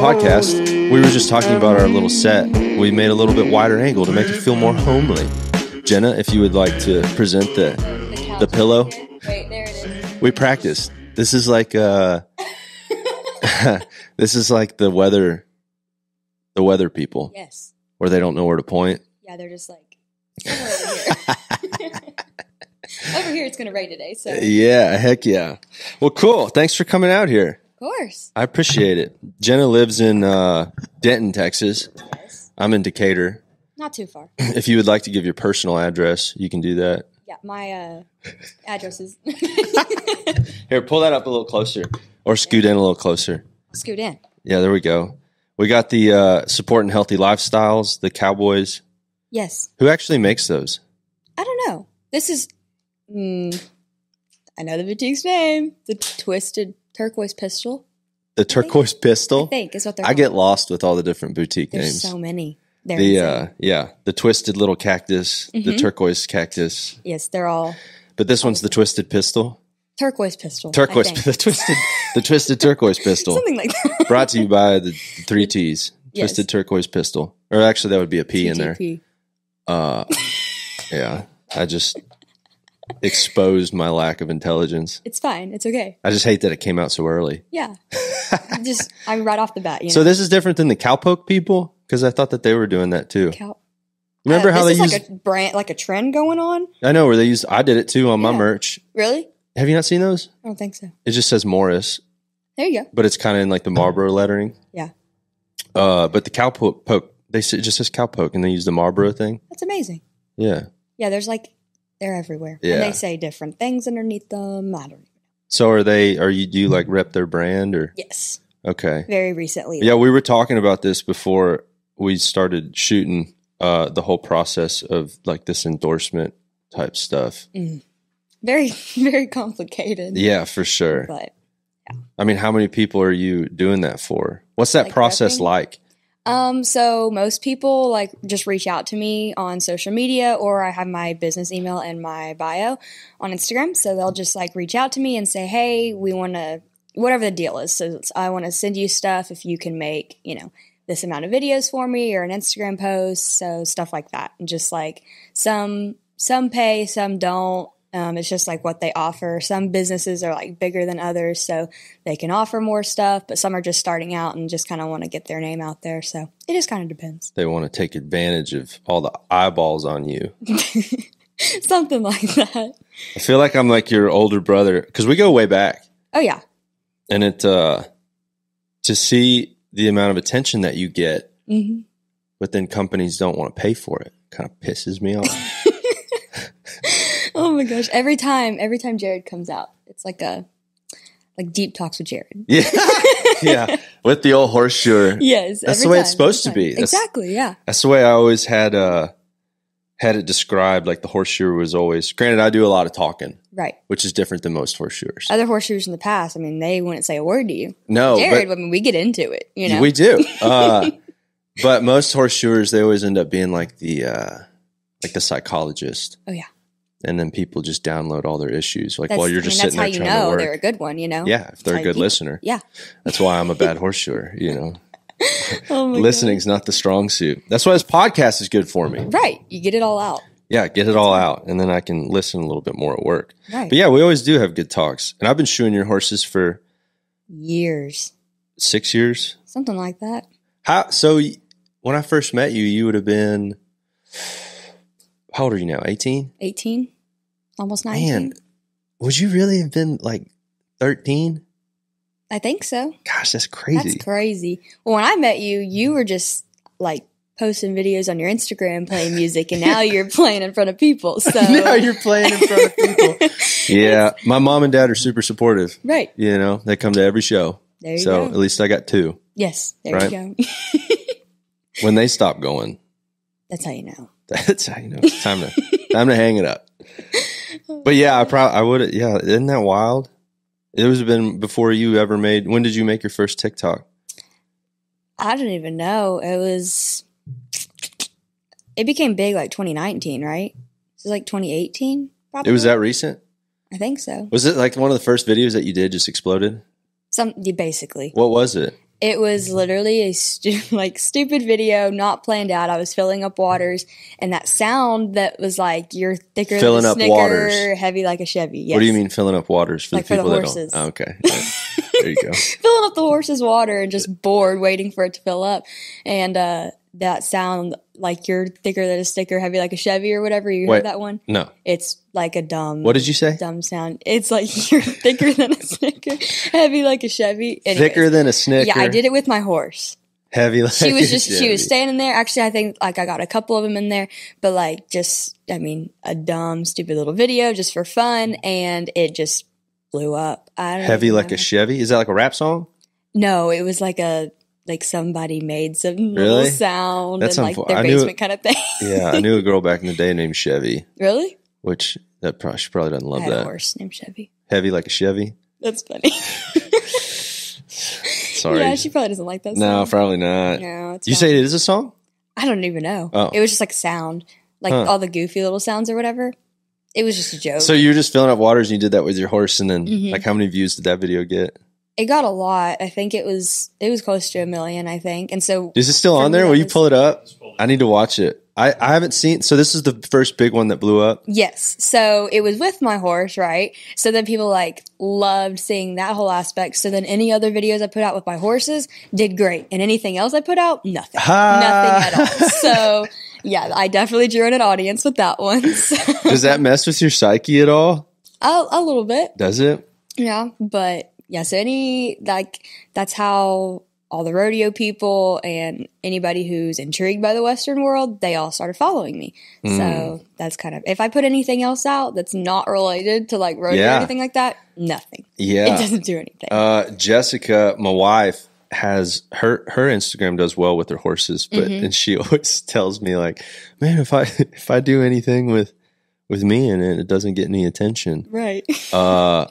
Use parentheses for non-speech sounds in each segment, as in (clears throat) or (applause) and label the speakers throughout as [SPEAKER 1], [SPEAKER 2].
[SPEAKER 1] podcast. We were just talking about our little set. We made a little bit wider angle to make it feel more homely. Jena, if you would like to present the the pillow,
[SPEAKER 2] Wait, there it is.
[SPEAKER 1] we practiced. This is like uh (laughs) this is like the weather the weather people
[SPEAKER 2] Yes.
[SPEAKER 1] where they don't know where to point.
[SPEAKER 2] Yeah, they're just like over here. (laughs) over here, it's gonna rain today, so
[SPEAKER 1] Yeah, heck yeah. Well, cool. Thanks for coming out here.
[SPEAKER 2] Of course.
[SPEAKER 1] I appreciate it. Jena lives in uh, Denton, Texas.
[SPEAKER 2] Yes.
[SPEAKER 1] I'm in Decatur.
[SPEAKER 2] Not too far. (clears throat)
[SPEAKER 1] If you would like to give your personal address, you can do that.
[SPEAKER 2] Yeah, my uh, address is (laughs)
[SPEAKER 1] Here, pull that up a little closer or scoot in a little closer.
[SPEAKER 2] scoot in.
[SPEAKER 1] Yeah, there we go. We got the uh, supporting healthy lifestyles, the Cowboys.
[SPEAKER 2] Yes.
[SPEAKER 1] Who actually makes those?
[SPEAKER 2] I don't know. This is. Mm, I know the boutique's name. The Twisted Turquoise Pistol.
[SPEAKER 1] The turquoise
[SPEAKER 2] I
[SPEAKER 1] pistol.
[SPEAKER 2] think is what they're.
[SPEAKER 1] I
[SPEAKER 2] called.
[SPEAKER 1] get lost with all the different boutique
[SPEAKER 2] There's
[SPEAKER 1] names.
[SPEAKER 2] so many. They're
[SPEAKER 1] the uh, yeah, the twisted little cactus, the
[SPEAKER 2] Mhm.
[SPEAKER 1] turquoise cactus.
[SPEAKER 2] yes, they're all
[SPEAKER 1] But this one's the twisted pistol.
[SPEAKER 2] turquoise pistol.
[SPEAKER 1] Turquoise, (laughs) the twisted, the twisted turquoise pistol.
[SPEAKER 2] Something like that. (laughs)
[SPEAKER 1] Brought to you by the three T's.
[SPEAKER 2] Yes.
[SPEAKER 1] Twisted turquoise pistol. Or actually, that would be a P in there. Uh, yeah, I just exposed my lack of intelligence.
[SPEAKER 2] It's fine. It's okay.
[SPEAKER 1] I just hate that it came out so early.
[SPEAKER 2] Yeah. (laughs) Just I'm right off the bat. You know.
[SPEAKER 1] So this is different than the cowpoke people because I thought that they were doing that too.
[SPEAKER 2] Cow-
[SPEAKER 1] Remember
[SPEAKER 2] Uh,
[SPEAKER 1] how they used?
[SPEAKER 2] like a brand, like a trend going on.
[SPEAKER 1] I know where they used. I did it too on my
[SPEAKER 2] Yeah.
[SPEAKER 1] merch.
[SPEAKER 2] Really?
[SPEAKER 1] Have you not seen those?
[SPEAKER 2] I don't think so.
[SPEAKER 1] It just says Morris,
[SPEAKER 2] There you go.
[SPEAKER 1] but it's kind of in like the Marlboro lettering.
[SPEAKER 2] Yeah.
[SPEAKER 1] Uh, but the cowpoke, poke, they it just says cowpoke, and they use the Marlboro thing.
[SPEAKER 2] That's amazing.
[SPEAKER 1] Yeah.
[SPEAKER 2] Yeah, there's like they're everywhere.
[SPEAKER 1] Yeah.
[SPEAKER 2] And they say different things underneath them. I don't.
[SPEAKER 1] So are they? Are you? Do you like rep their brand or?
[SPEAKER 2] Yes.
[SPEAKER 1] Okay.
[SPEAKER 2] Very recently.
[SPEAKER 1] Yeah, we were talking about this before we started shooting. Uh, the whole process of like this endorsement type stuff.
[SPEAKER 2] Very, (laughs) very complicated.
[SPEAKER 1] Yeah, for sure.
[SPEAKER 2] But
[SPEAKER 1] I mean, how many people are you doing that for? What's that
[SPEAKER 2] Like
[SPEAKER 1] process
[SPEAKER 2] repping?
[SPEAKER 1] like?
[SPEAKER 2] um, so most people like just reach out to me on social media, or I have my business email and my bio on Instagram. So they'll just like reach out to me and say, "Hey, we want to." Whatever the deal is, so I want to send you stuff if you can make, you know, this amount of videos for me or an Instagram post, so stuff like that. And just like some some pay, some don't. Um, it's just like what they offer. Some businesses are like bigger than others, so they can offer more stuff, but some are just starting out and just kind of want to get their name out there. So it just kind of depends.
[SPEAKER 1] They want to take advantage of all the eyeballs on you. (laughs)
[SPEAKER 2] Something like that.
[SPEAKER 1] I feel like I'm like your older brother because we go way back,
[SPEAKER 2] Oh yeah.
[SPEAKER 1] and it uh, to see the amount of attention that you get,
[SPEAKER 2] hmm
[SPEAKER 1] but then companies don't want to pay for it, kind of pisses me off. (laughs)
[SPEAKER 2] Oh my gosh! Every time, every time Jarrod comes out, it's like a like deep talks with Jarrod. (laughs)
[SPEAKER 1] yeah, yeah, with the old horseshoe.
[SPEAKER 2] Yes,
[SPEAKER 1] That's the way
[SPEAKER 2] time,
[SPEAKER 1] it's supposed to be. That's-
[SPEAKER 2] exactly. Yeah.
[SPEAKER 1] That's the way I always had uh had it described. Like the horseshoe was always. Granted, I do a lot of talking,
[SPEAKER 2] Right.
[SPEAKER 1] which is different than most horseshoers.
[SPEAKER 2] Other horseshoers in the past, I mean, they wouldn't say a word to you.
[SPEAKER 1] no,
[SPEAKER 2] Jarrod,
[SPEAKER 1] but
[SPEAKER 2] I mean, we get into it. You know.
[SPEAKER 1] we do. (laughs) Uh, but most horseshoers, they always end up being like the uh like the psychologist.
[SPEAKER 2] Oh, yeah.
[SPEAKER 1] And then people just download all their issues. Like,
[SPEAKER 2] That's,
[SPEAKER 1] while you're
[SPEAKER 2] I
[SPEAKER 1] just
[SPEAKER 2] mean,
[SPEAKER 1] sitting there trying to
[SPEAKER 2] know
[SPEAKER 1] work.
[SPEAKER 2] they're a good one. You know.
[SPEAKER 1] yeah, if they're a good
[SPEAKER 2] keep-
[SPEAKER 1] listener.
[SPEAKER 2] Yeah.
[SPEAKER 1] That's why I'm a bad horseshoer. You know, (laughs)
[SPEAKER 2] Oh
[SPEAKER 1] listening's not the strong suit. That's why this podcast is good for me.
[SPEAKER 2] Right. You get it all out.
[SPEAKER 1] Yeah, get it all out, and then I can listen a little bit more at work.
[SPEAKER 2] Right.
[SPEAKER 1] But yeah, we always do have good talks. And I've been shoeing your horses for
[SPEAKER 2] Years.
[SPEAKER 1] six years.
[SPEAKER 2] Something like that.
[SPEAKER 1] How? So when I first met you, you would have been how old are you now? Eighteen.
[SPEAKER 2] 18, almost 19.
[SPEAKER 1] Man, would you really have been like thirteen?
[SPEAKER 2] I think so.
[SPEAKER 1] Gosh, that's crazy.
[SPEAKER 2] That's crazy. Well, when I met you, you mm-hmm. were just like posting videos on your Instagram playing music, and now you're (laughs) playing in front of people. (laughs) So
[SPEAKER 1] now you're playing in front of people. (laughs) yeah, my mom and dad are super supportive.
[SPEAKER 2] right
[SPEAKER 1] You know, they come to every show.
[SPEAKER 2] there. You
[SPEAKER 1] So
[SPEAKER 2] go.
[SPEAKER 1] at least I got two.
[SPEAKER 2] yes, there
[SPEAKER 1] right?
[SPEAKER 2] you go.
[SPEAKER 1] When they stop going,
[SPEAKER 2] That's how you know.
[SPEAKER 1] that's how you know it's time to time to hang it up. But yeah, I probably I would. Yeah, isn't that wild? It was been before you ever made. When did you make your first TikTok?
[SPEAKER 2] I don't even know. It was. It became big like 2019, right? It was like 2018. Probably.
[SPEAKER 1] It was that recent.
[SPEAKER 2] I think so.
[SPEAKER 1] Was it like one of the first videos that you did just exploded?
[SPEAKER 2] Some basically.
[SPEAKER 1] What was it?
[SPEAKER 2] It was literally a stu- (laughs) like stupid video, not planned out. I was filling up waters, and that sound that was like you're thicker
[SPEAKER 1] Filling
[SPEAKER 2] than a
[SPEAKER 1] up
[SPEAKER 2] Snicker,
[SPEAKER 1] waters.
[SPEAKER 2] heavy like a Chevy. Yes.
[SPEAKER 1] What do you mean filling up waters for
[SPEAKER 2] Like
[SPEAKER 1] the
[SPEAKER 2] for the
[SPEAKER 1] people
[SPEAKER 2] horses.
[SPEAKER 1] that don't? Oh, okay, right. there you go. (laughs)
[SPEAKER 2] filling up the horse's water and just bored waiting for it to fill up. And uh, that sound like you're thicker than a sticker, heavy like a Chevy or whatever. You
[SPEAKER 1] Wait.
[SPEAKER 2] heard that one?
[SPEAKER 1] No,
[SPEAKER 2] It's like a dumb.
[SPEAKER 1] what did you say?
[SPEAKER 2] dumb sound? It's like (laughs) you're thicker than a Snicker, heavy like a Chevy. Anyways,
[SPEAKER 1] Thicker than a snicker.
[SPEAKER 2] Yeah, I did it with my horse.
[SPEAKER 1] Heavy. Like
[SPEAKER 2] She was just she was standing there. Actually, I think like I got a couple of them in there, but like just I mean a dumb stupid little video just for fun, and it just blew up. I don't know.
[SPEAKER 1] heavy
[SPEAKER 2] even
[SPEAKER 1] like a Chevy. Is that like a rap song?
[SPEAKER 2] No, it was like a like somebody made some
[SPEAKER 1] Really?
[SPEAKER 2] little sound
[SPEAKER 1] That's
[SPEAKER 2] and like their
[SPEAKER 1] I knew-
[SPEAKER 2] basement kind of thing. (laughs)
[SPEAKER 1] Yeah, I knew a girl back in the day named Chevy,
[SPEAKER 2] really?
[SPEAKER 1] which that probably she probably doesn't
[SPEAKER 2] I
[SPEAKER 1] love
[SPEAKER 2] had a
[SPEAKER 1] that.
[SPEAKER 2] horse named Chevy.
[SPEAKER 1] Heavy like a Chevy.
[SPEAKER 2] That's funny. (laughs)
[SPEAKER 1] Sorry.
[SPEAKER 2] Yeah, she probably doesn't like that.
[SPEAKER 1] no,
[SPEAKER 2] song.
[SPEAKER 1] probably not.
[SPEAKER 2] no. It's
[SPEAKER 1] You
[SPEAKER 2] fine.
[SPEAKER 1] say it is a song?
[SPEAKER 2] I don't even know.
[SPEAKER 1] Oh.
[SPEAKER 2] It was just like a sound, like
[SPEAKER 1] Huh.
[SPEAKER 2] all the goofy little sounds or whatever. It was just a joke.
[SPEAKER 1] So you're just filling up waters and you did that with your horse, and then
[SPEAKER 2] Mhm.
[SPEAKER 1] like how many views did that video get?
[SPEAKER 2] It got a lot. I think it was it was close to a million. I think, and so
[SPEAKER 1] Is it still on there?
[SPEAKER 2] that
[SPEAKER 1] Will you pull it up? I need to watch it. I, I haven't seen. So this is the first big one that blew up.
[SPEAKER 2] Yes. So it was with my horse, right? So then people like loved seeing that whole aspect. So then any other videos I put out with my horses did great. And anything else I put out, nothing.
[SPEAKER 1] Ha!
[SPEAKER 2] Nothing at all. (laughs) So yeah, I definitely drew in an audience with that one. (laughs) So,
[SPEAKER 1] Does that mess with your psyche at all?
[SPEAKER 2] a, a little bit.
[SPEAKER 1] Does it?
[SPEAKER 2] Yeah. But yeah, so any like that's how all the rodeo people and anybody who's intrigued by the Western world, they all started following me.
[SPEAKER 1] Hmm.
[SPEAKER 2] So that's kind of if I put anything else out that's not related to like rodeo
[SPEAKER 1] Yeah.
[SPEAKER 2] or anything like that, nothing.
[SPEAKER 1] Yeah, it
[SPEAKER 2] doesn't do anything.
[SPEAKER 1] Uh, Jessica, my wife, has her her Instagram does well with her horses, but
[SPEAKER 2] Mm-hmm.
[SPEAKER 1] and she (laughs) always tells me like, man, if I if I do anything with with me in it, it doesn't get any attention.
[SPEAKER 2] right. (laughs)
[SPEAKER 1] Uh,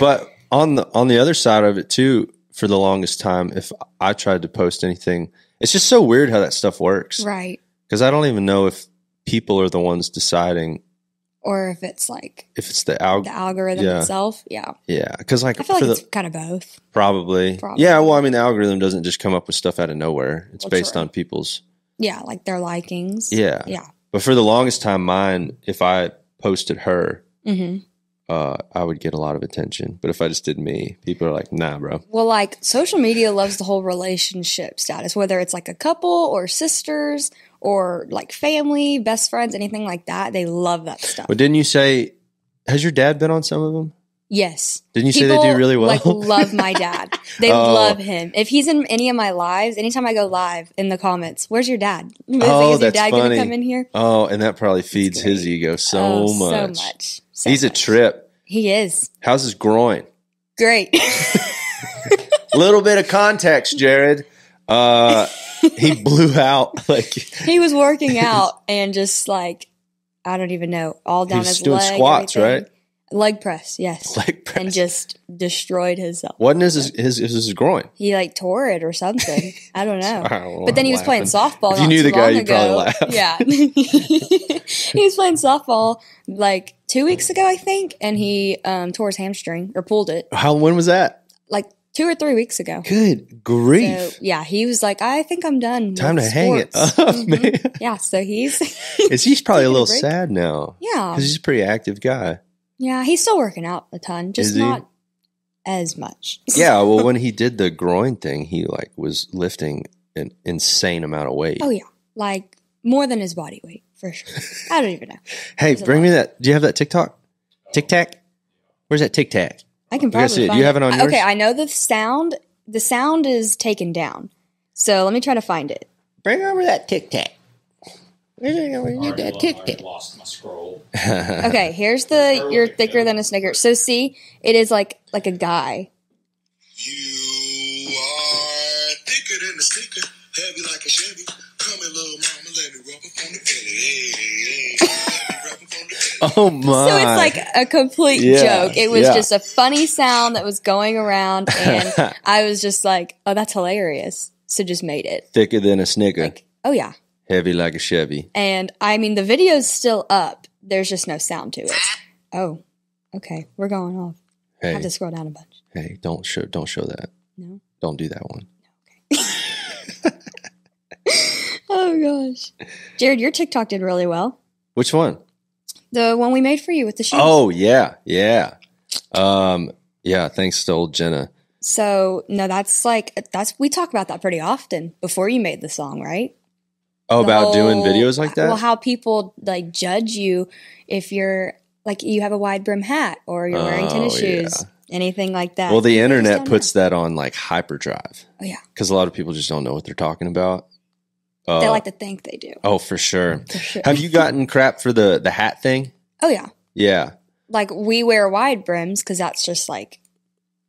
[SPEAKER 1] but on the on the other side of it too, for the longest time, if I tried to post anything, it's just so weird how that stuff works
[SPEAKER 2] right.
[SPEAKER 1] because I don't even know if people are the ones deciding
[SPEAKER 2] Or if it's like
[SPEAKER 1] if it's the alg.
[SPEAKER 2] the algorithm
[SPEAKER 1] Yeah.
[SPEAKER 2] itself. Yeah.
[SPEAKER 1] Yeah, because like
[SPEAKER 2] I feel like
[SPEAKER 1] the
[SPEAKER 2] it's kind of both.
[SPEAKER 1] probably.
[SPEAKER 2] Probably.
[SPEAKER 1] yeah. Well, I mean, the algorithm doesn't just come up with stuff out of nowhere. It's
[SPEAKER 2] Well,
[SPEAKER 1] based
[SPEAKER 2] true.
[SPEAKER 1] on people's.
[SPEAKER 2] Yeah, like their likings.
[SPEAKER 1] Yeah.
[SPEAKER 2] Yeah.
[SPEAKER 1] But for the longest time, mine, if I posted her,
[SPEAKER 2] hmm
[SPEAKER 1] uh, I would get a lot of attention. But if I just did me, people are like, "Nah, bro."
[SPEAKER 2] Well, like social media loves the whole relationship status, whether it's like a couple or sisters or like family, best friends, anything like that. They love that stuff.
[SPEAKER 1] But didn't you say? Has your dad been on some of them?
[SPEAKER 2] yes.
[SPEAKER 1] Didn't you say they do really well?
[SPEAKER 2] Like love my dad. (laughs) They
[SPEAKER 1] Oh.
[SPEAKER 2] love him. If he's in any of my lives, anytime I go live in the comments, where's your dad? Is,
[SPEAKER 1] Oh,
[SPEAKER 2] is your
[SPEAKER 1] that's
[SPEAKER 2] dad
[SPEAKER 1] funny.
[SPEAKER 2] gonna come in here?
[SPEAKER 1] oh, and that probably feeds his ego so
[SPEAKER 2] Oh,
[SPEAKER 1] much.
[SPEAKER 2] So much. So
[SPEAKER 1] He's a trip.
[SPEAKER 2] He is.
[SPEAKER 1] How's his groin?
[SPEAKER 2] Great. (laughs) (laughs)
[SPEAKER 1] little bit of context, Jarrod. Uh, he (laughs) blew out like
[SPEAKER 2] he was working out and just like I don't even know, all down his
[SPEAKER 1] doing
[SPEAKER 2] leg.
[SPEAKER 1] squats,
[SPEAKER 2] everything.
[SPEAKER 1] right?
[SPEAKER 2] Leg press, yes. (laughs)
[SPEAKER 1] leg press.
[SPEAKER 2] and just destroyed himself.
[SPEAKER 1] Wasn't his his, his, his groin?
[SPEAKER 2] He like tore it or something. (laughs) I don't know.
[SPEAKER 1] I don't know,
[SPEAKER 2] But then he was playing softball.
[SPEAKER 1] If you
[SPEAKER 2] not
[SPEAKER 1] knew
[SPEAKER 2] too
[SPEAKER 1] the guy, you'd probably
[SPEAKER 2] ago.
[SPEAKER 1] laugh.
[SPEAKER 2] Yeah, (laughs) he was playing softball like two weeks ago, I think, and he um, tore his hamstring or pulled it
[SPEAKER 1] How when was that?
[SPEAKER 2] like two or three weeks ago.
[SPEAKER 1] Good grief!
[SPEAKER 2] So yeah, he was like, I think I'm done.
[SPEAKER 1] Time to
[SPEAKER 2] with
[SPEAKER 1] hang it
[SPEAKER 2] sports."
[SPEAKER 1] up,
[SPEAKER 2] Mhm.
[SPEAKER 1] man.
[SPEAKER 2] Yeah, so he's
[SPEAKER 1] Is he's probably a little sad now
[SPEAKER 2] yeah,
[SPEAKER 1] because he's a pretty active guy.
[SPEAKER 2] Yeah, he's still working out a ton, just
[SPEAKER 1] Is he?
[SPEAKER 2] not as much. (laughs)
[SPEAKER 1] Yeah, well, when he did the groin thing, he like was lifting an insane amount of weight.
[SPEAKER 2] Oh yeah, like more than his body weight for sure. (laughs) I don't even know.
[SPEAKER 1] hey,
[SPEAKER 2] a
[SPEAKER 1] bring
[SPEAKER 2] lot.
[SPEAKER 1] me that. Do you have that TikTok? Tic Tac? Where's that Tic Tac?
[SPEAKER 2] I can
[SPEAKER 1] gotta
[SPEAKER 2] probably
[SPEAKER 1] see it. Do
[SPEAKER 2] find
[SPEAKER 1] you have it on yours?
[SPEAKER 2] Okay, I know the sound. The sound is taken down. So let me try to find it.
[SPEAKER 1] Bring over that Tic Tac. Where's that Tic Tac?
[SPEAKER 3] lost my scroll. (laughs)
[SPEAKER 2] Okay, here's the you're thicker than a snicker. So see, it is like like a guy.
[SPEAKER 4] You are thicker than a sticker, heavy like a Chevy. Come here, little mama, let me rub up on the belly. Hey, hey, hey. Let me rub up on the belly.
[SPEAKER 1] Oh my!
[SPEAKER 2] So it's like a complete
[SPEAKER 1] Yeah,
[SPEAKER 2] joke. It was
[SPEAKER 1] yeah.
[SPEAKER 2] just a funny sound that was going around, (laughs) and I was just like, "Oh, that's hilarious!" So just made it.
[SPEAKER 1] thicker than a snicker,
[SPEAKER 2] Like, oh yeah.
[SPEAKER 1] Heavy like a Chevy.
[SPEAKER 2] And I mean, the video's still up. There's just no sound to it. Oh, okay. We're going off. I have to scroll down a bunch.
[SPEAKER 1] hey, don't show, don't show that.
[SPEAKER 2] No.
[SPEAKER 1] Don't do that one. (laughs)
[SPEAKER 2] Oh gosh, Jarrod, your TikTok did really well.
[SPEAKER 1] Which one?
[SPEAKER 2] The one we made for you with the shoes.
[SPEAKER 1] Oh yeah, yeah, um, yeah. Thanks to old Jena.
[SPEAKER 2] So no, that's like that's we talk about that pretty often before you made the song, right?
[SPEAKER 1] Oh, about doing videos like that.
[SPEAKER 2] Well, how people like judge you if you're like you have a wide brim hat or you're wearing tennis
[SPEAKER 1] Oh,
[SPEAKER 2] shoes, anything like that.
[SPEAKER 1] well, the
[SPEAKER 2] just
[SPEAKER 1] internet puts that on like hyperdrive.
[SPEAKER 2] Oh yeah,
[SPEAKER 1] because a lot of people just don't know what they're talking about. Uh,
[SPEAKER 2] they like to think they do.
[SPEAKER 1] oh, for sure.
[SPEAKER 2] For sure.
[SPEAKER 1] Have you gotten crap for the the hat thing?
[SPEAKER 2] Oh yeah,
[SPEAKER 1] Yeah,
[SPEAKER 2] like we wear wide brims because that's just like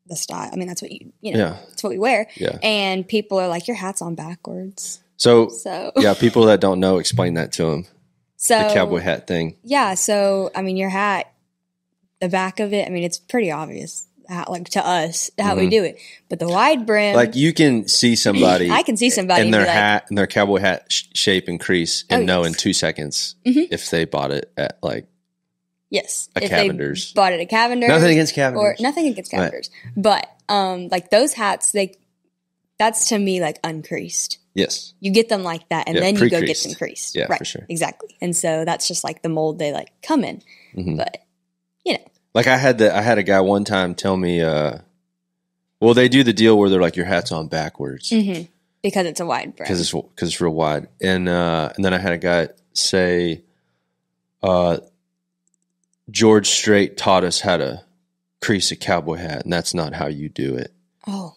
[SPEAKER 2] the style. I mean, that's what you you know,
[SPEAKER 1] yeah,
[SPEAKER 2] that's what we wear.
[SPEAKER 1] yeah.
[SPEAKER 2] And people are like, your hat's on backwards.
[SPEAKER 1] So
[SPEAKER 2] So (laughs)
[SPEAKER 1] yeah, people that don't know, explain that to them.
[SPEAKER 2] so
[SPEAKER 1] The cowboy hat thing.
[SPEAKER 2] Yeah, so I mean, your hat, the back of it. I mean, it's pretty obvious how, like to us how we
[SPEAKER 1] Mhm.
[SPEAKER 2] do it. But the wide brim,
[SPEAKER 1] Like you can see somebody (clears throat)
[SPEAKER 2] I can see somebody
[SPEAKER 1] in their
[SPEAKER 2] like,
[SPEAKER 1] hat and their cowboy hat sh- shape and crease and
[SPEAKER 2] Oh,
[SPEAKER 1] know
[SPEAKER 2] yes.
[SPEAKER 1] in two seconds
[SPEAKER 2] Mhm.
[SPEAKER 1] if they bought it at like
[SPEAKER 2] yes,
[SPEAKER 1] a
[SPEAKER 2] if
[SPEAKER 1] Cavender's.
[SPEAKER 2] they bought it at Cavender's,
[SPEAKER 1] nothing against
[SPEAKER 2] or
[SPEAKER 1] Cavender's.
[SPEAKER 2] nothing against
[SPEAKER 1] Right.
[SPEAKER 2] Cavender's, but um, like those hats, they that's to me like uncreased.
[SPEAKER 1] Yes.
[SPEAKER 2] You get them like that, and
[SPEAKER 1] Yeah,
[SPEAKER 2] then you go get them creased.
[SPEAKER 1] Yeah, for sure.
[SPEAKER 2] exactly. And so that's just like the mold they like come in.
[SPEAKER 1] Mhm.
[SPEAKER 2] But you know,
[SPEAKER 1] Like I had the I had a guy one time tell me, uh, well, they do the deal where they're like your hat's on backwards
[SPEAKER 2] mhm, because it's a wide brim.
[SPEAKER 1] because it's because it's real wide, and uh, and then I had a guy say, uh, George Strait taught us how to crease a cowboy hat, and that's not how you do it.
[SPEAKER 2] oh,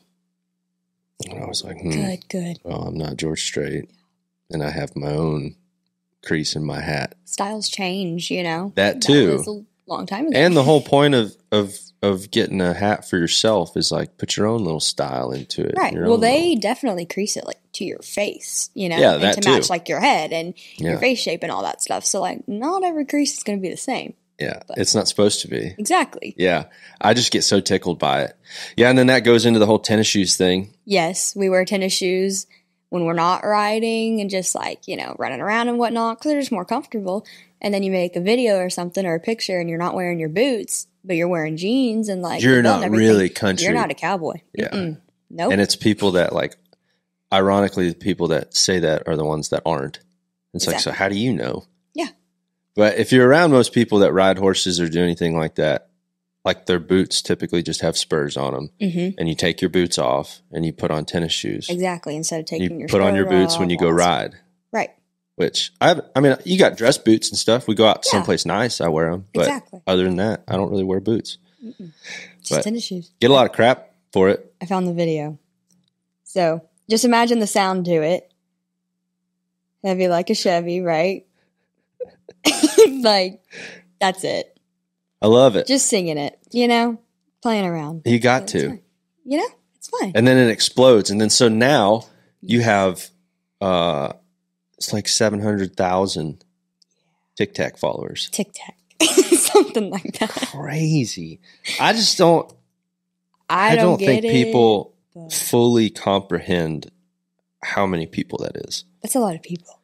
[SPEAKER 1] And I was like, hmm,
[SPEAKER 2] good, good.
[SPEAKER 1] well, I'm not George Strait, and I have my own crease in my hat.
[SPEAKER 2] styles change, you know.
[SPEAKER 1] That too.
[SPEAKER 2] was a long time ago.
[SPEAKER 1] And the whole point of of of getting a hat for yourself is like put your own little style into it.
[SPEAKER 2] right. Well, they
[SPEAKER 1] little-
[SPEAKER 2] definitely crease it like to your face, you know,
[SPEAKER 1] Yeah,
[SPEAKER 2] and
[SPEAKER 1] that
[SPEAKER 2] to match
[SPEAKER 1] too.
[SPEAKER 2] like your head and
[SPEAKER 1] yeah,
[SPEAKER 2] your face shape and all that stuff. So like, not every crease is going to be the same.
[SPEAKER 1] Yeah.
[SPEAKER 2] but-
[SPEAKER 1] It's not supposed to be.
[SPEAKER 2] Exactly.
[SPEAKER 1] Yeah, I just get so tickled by it. Yeah, and then that goes into the whole tennis shoes thing.
[SPEAKER 2] Yes, we wear tennis shoes when we're not riding and just like you know running around and whatnot because they're just more comfortable. And then you make a video or something or a picture and you're not wearing your boots, but you're wearing jeans and like
[SPEAKER 1] You're not really country.
[SPEAKER 2] You're not a cowboy.
[SPEAKER 1] Yeah.
[SPEAKER 2] Mm-mm. Nope.
[SPEAKER 1] And it's people that like, ironically, the people that say that are the ones that aren't. It's like, so how do you know? But if you're around most people that ride horses or do anything like that, like their boots typically just have spurs on them,
[SPEAKER 2] hmm
[SPEAKER 1] and you take your boots off and you put on tennis shoes.
[SPEAKER 2] Exactly. Instead of taking
[SPEAKER 1] You
[SPEAKER 2] your
[SPEAKER 1] put on your boots when you go
[SPEAKER 2] all that stuff.
[SPEAKER 1] ride.
[SPEAKER 2] Right.
[SPEAKER 1] Which I, have, I mean, you got dress boots and stuff. We go out
[SPEAKER 2] Yeah.
[SPEAKER 1] someplace nice, I wear them. But
[SPEAKER 2] Exactly.
[SPEAKER 1] other than that, I don't really wear boots.
[SPEAKER 2] Just
[SPEAKER 1] But-
[SPEAKER 2] tennis shoes.
[SPEAKER 1] Get a lot of crap for it.
[SPEAKER 2] I found the video. So just imagine the sound to it. Heavy like a Chevy, right? (laughs) like that's it.
[SPEAKER 1] I love it.
[SPEAKER 2] Just singing it, you know, playing around.
[SPEAKER 1] You got to.
[SPEAKER 2] You know, it's fine.
[SPEAKER 1] and then it explodes and then so now you have uh it's like 700,000 tic tac followers
[SPEAKER 2] Tic tac, (laughs) something like that.
[SPEAKER 1] crazy i just don't
[SPEAKER 2] I,
[SPEAKER 1] i,
[SPEAKER 2] don't,
[SPEAKER 1] don't, think
[SPEAKER 2] it,
[SPEAKER 1] people
[SPEAKER 2] but
[SPEAKER 1] fully comprehend how many people that is
[SPEAKER 2] That's a lot of people.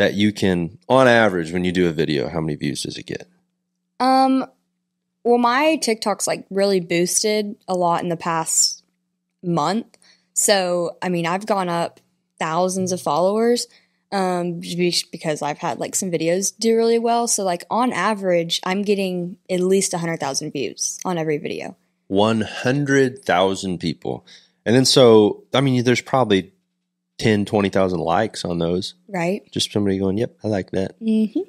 [SPEAKER 1] That you can on average when you do a video how many views does it get
[SPEAKER 2] Um, well, my TikTok's like really boosted a lot in the past month. So, I mean, I've gone up thousands of followers um because I've had like some videos do really well. So, like on average, I'm getting at least 100,000 views on every video.
[SPEAKER 1] 100,000 people and then so i mean there's probably 10 20,000 likes on those
[SPEAKER 2] Right?
[SPEAKER 1] just somebody going yep i like that
[SPEAKER 2] Mm-hmm.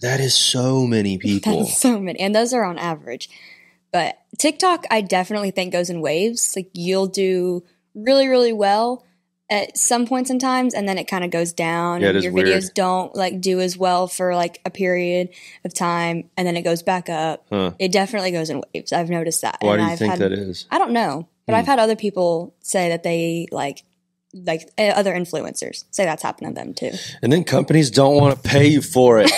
[SPEAKER 1] that is so many (laughs) people
[SPEAKER 2] That's so many, and those are on average. But TikTok, I definitely think goes in waves. Like you'll do really, really well at some points in times, and then it kind of goes down.
[SPEAKER 1] Yeah, it
[SPEAKER 2] and
[SPEAKER 1] is
[SPEAKER 2] your
[SPEAKER 1] weird.
[SPEAKER 2] videos don't like do as well for like a period of time, and then it goes back up.
[SPEAKER 1] Huh.
[SPEAKER 2] It definitely goes in waves. I've noticed that.
[SPEAKER 1] Why
[SPEAKER 2] and
[SPEAKER 1] do you
[SPEAKER 2] I've
[SPEAKER 1] think
[SPEAKER 2] had,
[SPEAKER 1] that is?
[SPEAKER 2] I don't know, but
[SPEAKER 1] Hmm.
[SPEAKER 2] I've had other people say that they like like uh, other influencers say that's happened to them too.
[SPEAKER 1] And then companies don't want to pay you for it.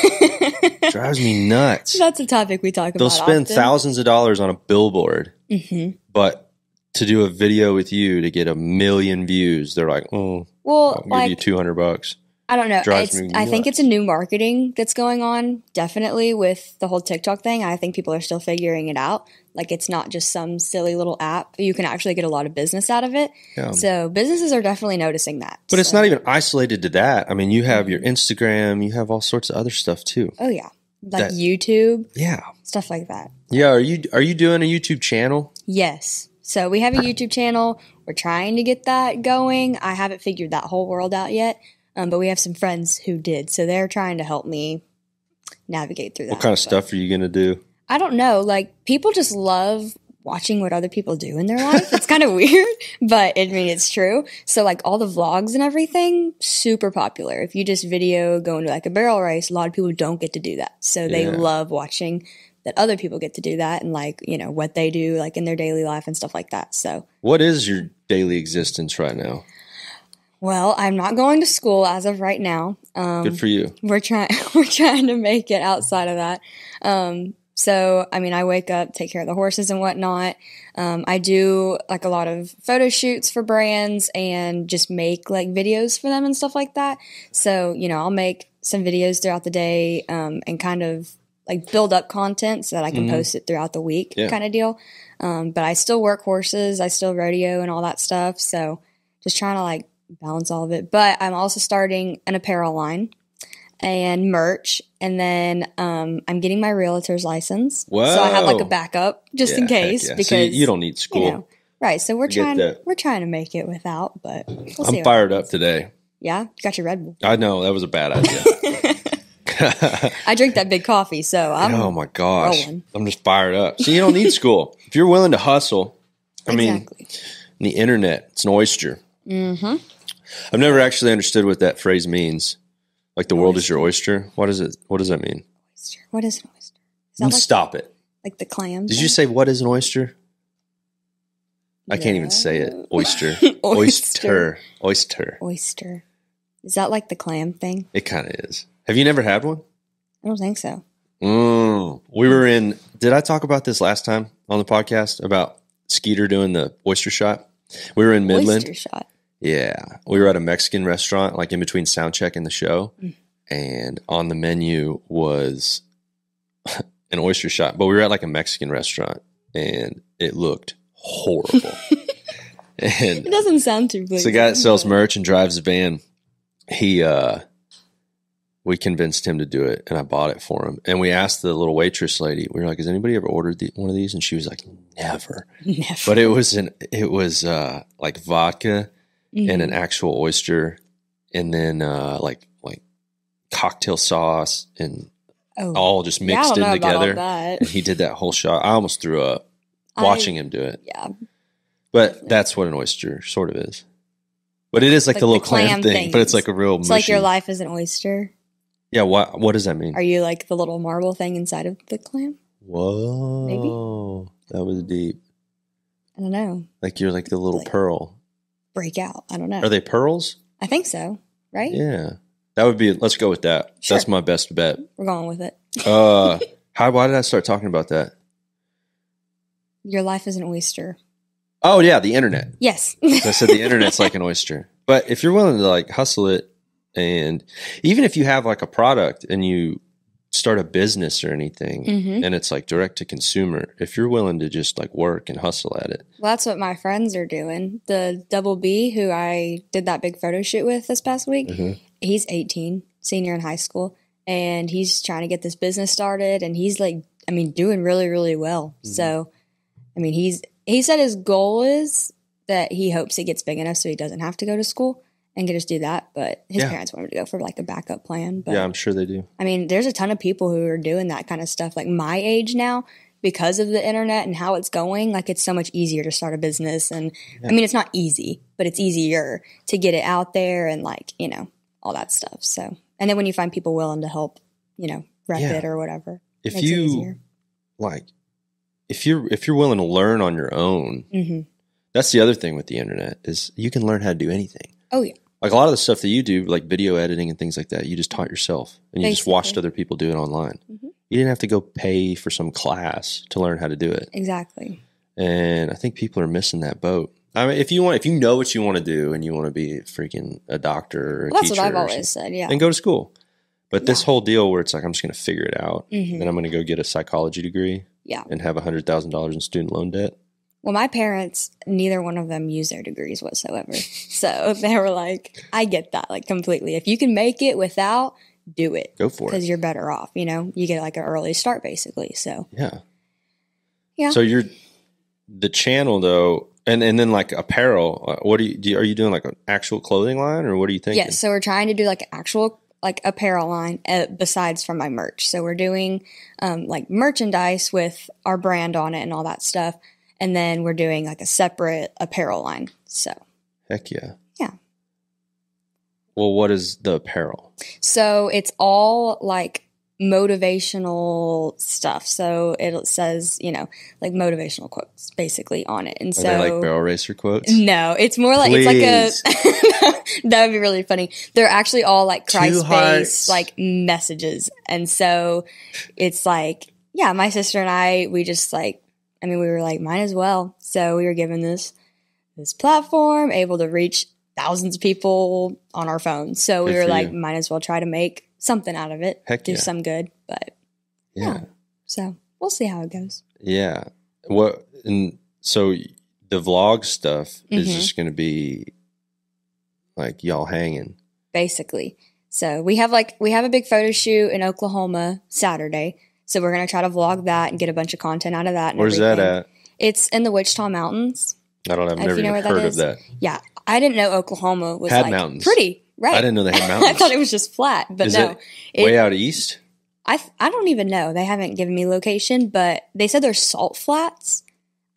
[SPEAKER 1] (laughs) Drives me nuts.
[SPEAKER 2] That's a topic we talk about.
[SPEAKER 1] They'll spend
[SPEAKER 2] often.
[SPEAKER 1] thousands of dollars on a billboard,
[SPEAKER 2] Mhm.
[SPEAKER 1] but to do a video with you to get a million views, they're like, "Oh,
[SPEAKER 2] Well,
[SPEAKER 1] I'll give
[SPEAKER 2] like
[SPEAKER 1] you two hundred bucks."
[SPEAKER 2] I don't know. It's, I think it's a new marketing that's going on, definitely with the whole TikTok thing. I think people are still figuring it out. Like it's not just some silly little app. You can actually get a lot of business out of it.
[SPEAKER 1] Yeah.
[SPEAKER 2] So businesses are definitely noticing that.
[SPEAKER 1] But it's not even isolated to that. I mean, you have your Instagram, you have all sorts of other stuff too.
[SPEAKER 2] Oh yeah, like
[SPEAKER 1] That-
[SPEAKER 2] YouTube
[SPEAKER 1] Yeah.
[SPEAKER 2] stuff like that.
[SPEAKER 1] Yeah, are you are you doing a YouTube channel?
[SPEAKER 2] Yes. So we have a (clears throat) YouTube channel. We're trying to get that going. I haven't figured that whole world out yet, um, but we have some friends who did, so they're trying to help me navigate through that.
[SPEAKER 1] What kind of stuff are you going to do?
[SPEAKER 2] I don't know. Like people just love watching what other people do in their life. It's kind of (laughs) weird, but I mean it's true. So like all the vlogs and everything, super popular. If you just video going to like a barrel race, a lot of people don't get to do that. So they
[SPEAKER 1] Yeah.
[SPEAKER 2] love watching that other people get to do that and like, you know, what they do like in their daily life and stuff like that. So
[SPEAKER 1] What is your daily existence right now?
[SPEAKER 2] Well, I'm not going to school as of right now. Um,
[SPEAKER 1] Good for you.
[SPEAKER 2] we're trying (laughs) we're trying to make it outside of that um so i mean i wake up take care of the horses and whatnot um, i do like a lot of photo shoots for brands and just make like videos for them and stuff like that so you know i'll make some videos throughout the day um, and kind of like build up content so that i can
[SPEAKER 1] Mhm.
[SPEAKER 2] post it throughout the week
[SPEAKER 1] Yeah.
[SPEAKER 2] kind of deal um, but i still work horses i still rodeo and all that stuff so just trying to like balance all of it but i'm also starting an apparel line and merch. And then um, I'm getting my realtor's license. So I have like a backup just in
[SPEAKER 1] Yeah, heck
[SPEAKER 2] case
[SPEAKER 1] yeah. So
[SPEAKER 2] because
[SPEAKER 1] you, you don't need school.
[SPEAKER 2] you know, right. So we're trying
[SPEAKER 1] that.
[SPEAKER 2] we're trying to make it without, but we'll see
[SPEAKER 1] I'm fired
[SPEAKER 2] happens.
[SPEAKER 1] up today.
[SPEAKER 2] Yeah, you got your Red Bull.
[SPEAKER 1] I know that was a bad (laughs) idea.
[SPEAKER 2] I drink that big coffee, so I'm
[SPEAKER 1] oh my gosh,
[SPEAKER 2] rolling.
[SPEAKER 1] I'm just fired up. So you don't need school (laughs) if you're willing to hustle. I mean, the internet, it's an oyster.
[SPEAKER 2] Mm-hmm.
[SPEAKER 1] I've never actually understood what that phrase means. Like the world is your oyster. What is it? What does that mean?
[SPEAKER 2] Oyster. What is an oyster? Is like,
[SPEAKER 1] Stop it.
[SPEAKER 2] like the clam?
[SPEAKER 1] Did
[SPEAKER 2] thing?
[SPEAKER 1] you say what is an oyster? I can't even say it. Oyster. (laughs)
[SPEAKER 2] Oyster.
[SPEAKER 1] Oyster. Oyster.
[SPEAKER 2] Oyster. Is that like the clam thing?
[SPEAKER 1] It kind of is. Have you never had one?
[SPEAKER 2] I don't think so.
[SPEAKER 1] Mm. We were in. Did I talk about this last time on the podcast about Skeeter doing the oyster shot? We were in Midland.
[SPEAKER 2] Oyster shot.
[SPEAKER 1] Yeah, we were at a Mexican restaurant, like in between sound check and the show,
[SPEAKER 2] Mm.
[SPEAKER 1] and on the menu was (laughs) an oyster shot. But we were at like a Mexican restaurant, and it looked horrible. (laughs) and
[SPEAKER 2] It doesn't sound too big.
[SPEAKER 1] so the guy that sells merch and drives a van, he uh we convinced him to do it and I bought it for him. And we asked the little waitress lady, we were like, Has anybody ever ordered the, one of these? And she was like, Never. (laughs)
[SPEAKER 2] Never.
[SPEAKER 1] But it was an it was uh like vodka
[SPEAKER 2] Mhm.
[SPEAKER 1] and an actual oyster and then uh like like cocktail sauce and
[SPEAKER 2] oh.
[SPEAKER 1] all just mixed
[SPEAKER 2] don't
[SPEAKER 1] in together. And he did that whole shot. I almost threw up
[SPEAKER 2] I-
[SPEAKER 1] watching him do it.
[SPEAKER 2] Yeah,
[SPEAKER 1] But that's what an oyster sort of is. But it is like,
[SPEAKER 2] Like
[SPEAKER 1] the
[SPEAKER 2] the
[SPEAKER 1] little clam,
[SPEAKER 2] clam
[SPEAKER 1] thing, but it's like a real
[SPEAKER 2] it's like your life is an oyster.
[SPEAKER 1] Yeah, what what does that mean?
[SPEAKER 2] Are you like the little marble thing inside of the clam?
[SPEAKER 1] Whoa. Maybe. That was deep.
[SPEAKER 2] I don't know.
[SPEAKER 1] Like you're like the little
[SPEAKER 2] Like-
[SPEAKER 1] pearl.
[SPEAKER 2] Break out. I don't know.
[SPEAKER 1] Are they pearls?
[SPEAKER 2] I think so. Right?
[SPEAKER 1] Yeah. That would be let's go with that.
[SPEAKER 2] Sure.
[SPEAKER 1] That's my best bet.
[SPEAKER 2] We're going with it.
[SPEAKER 1] Uh (laughs) how why did I start talking about that?
[SPEAKER 2] Your life is an oyster.
[SPEAKER 1] Oh yeah, the internet.
[SPEAKER 2] Yes.
[SPEAKER 1] I said the internet's like an (laughs) oyster. But if you're willing to like hustle it and even if you have like a product and you start a business or anything
[SPEAKER 2] hmm
[SPEAKER 1] and it's like direct to consumer, if you're willing to just like work and hustle at it.
[SPEAKER 2] Well, that's what my friends are doing. The double B, who I did that big photo shoot with this past week,
[SPEAKER 1] Mhm.
[SPEAKER 2] he's 18, senior in high school, and he's trying to get this business started. And he's like, I mean, doing really, really well.
[SPEAKER 1] Mhm.
[SPEAKER 2] So, I mean, he's he said his goal is that he hopes it gets big enough so he doesn't have to go to school and can just do that. But his
[SPEAKER 1] Yeah.
[SPEAKER 2] parents wanted to go for like a backup plan. But
[SPEAKER 1] yeah, I'm sure they do.
[SPEAKER 2] I mean, there's a ton of people who are doing that kind of stuff, like my age now, because of the internet and how it's going. Like, it's so much easier to start a business. And
[SPEAKER 1] Yeah.
[SPEAKER 2] I mean, it's not easy, but it's easier to get it out there and, like, you know, all that stuff. So, and then when you find people willing to help, you know, rep
[SPEAKER 1] Yeah.
[SPEAKER 2] it or whatever,
[SPEAKER 1] If you like, if you're if you're willing to learn on your own,
[SPEAKER 2] hmm
[SPEAKER 1] that's the other thing with the internet is you can learn how to do anything.
[SPEAKER 2] Oh yeah.
[SPEAKER 1] Like a lot of the stuff that you do, like video editing and things like that, you just taught yourself and you just watched other people do it online.
[SPEAKER 2] Mhm.
[SPEAKER 1] You didn't have to go pay for some class to learn how to do it.
[SPEAKER 2] Exactly.
[SPEAKER 1] And I think people are missing that boat. I mean, if you want, if you know what you want to do and you want to be freaking a doctor or a
[SPEAKER 2] Well, that's what I've always said. Yeah.
[SPEAKER 1] And go to school. But this whole deal where it's like I'm just going to figure it out,
[SPEAKER 2] Mhm.
[SPEAKER 1] then I'm going to go get a psychology degree,
[SPEAKER 2] Yeah.
[SPEAKER 1] and have a hundred thousand dollars in student loan debt.
[SPEAKER 2] Well, my parents, neither one of them use their degrees whatsoever. so (laughs) they were like, I get that like completely. If you can make it without, do it
[SPEAKER 1] Go for it.
[SPEAKER 2] because you're better off. You know, you get like an early start basically. So
[SPEAKER 1] Yeah.
[SPEAKER 2] Yeah.
[SPEAKER 1] So you're the channel though, and and then like apparel. uh, What do you, do? You, are you doing like an actual clothing line, or what are you thinking?
[SPEAKER 2] yes, so we're trying to do like actual like apparel line uh, besides from my merch. So we're doing um, like merchandise with our brand on it and all that stuff, and then we're doing like a separate apparel line. So
[SPEAKER 1] Heck yeah.
[SPEAKER 2] Yeah.
[SPEAKER 1] Well, what is the apparel?
[SPEAKER 2] So it's all like motivational stuff. So it says, you know, like motivational quotes basically on it. And
[SPEAKER 1] Are
[SPEAKER 2] so
[SPEAKER 1] they like barrel racer quotes?
[SPEAKER 2] no, it's more like it's like a (laughs) that would be really funny. They're actually all like Christ based like messages. And so it's like, yeah, my sister and I, we just like I mean, we were like, might as well. So we were given this this platform, able to reach thousands of people on our phones. So we
[SPEAKER 1] Good
[SPEAKER 2] were like,
[SPEAKER 1] you.
[SPEAKER 2] might as well try to make something out of it,
[SPEAKER 1] Heck
[SPEAKER 2] do
[SPEAKER 1] yeah.
[SPEAKER 2] some good. But
[SPEAKER 1] Yeah.
[SPEAKER 2] so we'll see how it goes.
[SPEAKER 1] Yeah. What and so the vlog stuff is
[SPEAKER 2] Mhm.
[SPEAKER 1] just going to be like y'all hanging.
[SPEAKER 2] basically. So we have like we have a big photo shoot in Oklahoma Saturday. So we're gonna try to vlog that and get a bunch of content out of that.
[SPEAKER 1] Where's that at?
[SPEAKER 2] It's in the Wichita Mountains.
[SPEAKER 1] I don't know. I've
[SPEAKER 2] If
[SPEAKER 1] never
[SPEAKER 2] you know where that
[SPEAKER 1] heard
[SPEAKER 2] is.
[SPEAKER 1] of that.
[SPEAKER 2] Yeah, I didn't know Oklahoma was
[SPEAKER 1] Had
[SPEAKER 2] like
[SPEAKER 1] mountains.
[SPEAKER 2] pretty. Right.
[SPEAKER 1] I didn't know they had (laughs) mountains.
[SPEAKER 2] I thought it was just flat, but
[SPEAKER 1] Is
[SPEAKER 2] no.
[SPEAKER 1] it
[SPEAKER 2] It-
[SPEAKER 1] Way out east?
[SPEAKER 2] I I don't even know. They haven't given me location, but they said there's salt flats.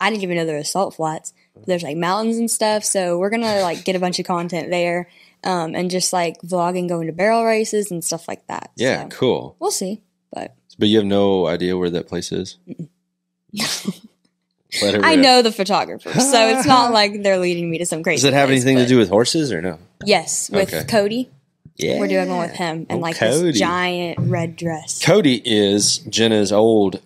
[SPEAKER 2] I didn't even know there was salt flats. There's like mountains and stuff, so we're gonna like get a bunch of content there, um, and just like vlogging, going to barrel races and stuff like that.
[SPEAKER 1] Yeah,
[SPEAKER 2] So,
[SPEAKER 1] cool.
[SPEAKER 2] we'll see. But
[SPEAKER 1] But you have no idea where that place is? (laughs)
[SPEAKER 2] I know the photographer, so it's not (laughs) like they're leading me to some crazy.
[SPEAKER 1] Does it have
[SPEAKER 2] place,
[SPEAKER 1] anything to do with horses or no?
[SPEAKER 2] Yes, with
[SPEAKER 1] Okay.
[SPEAKER 2] Cody,
[SPEAKER 1] Yeah.
[SPEAKER 2] we're doing one with him, and
[SPEAKER 1] Oh,
[SPEAKER 2] like
[SPEAKER 1] Cody.
[SPEAKER 2] this giant red dress,
[SPEAKER 1] Cody is Jena's old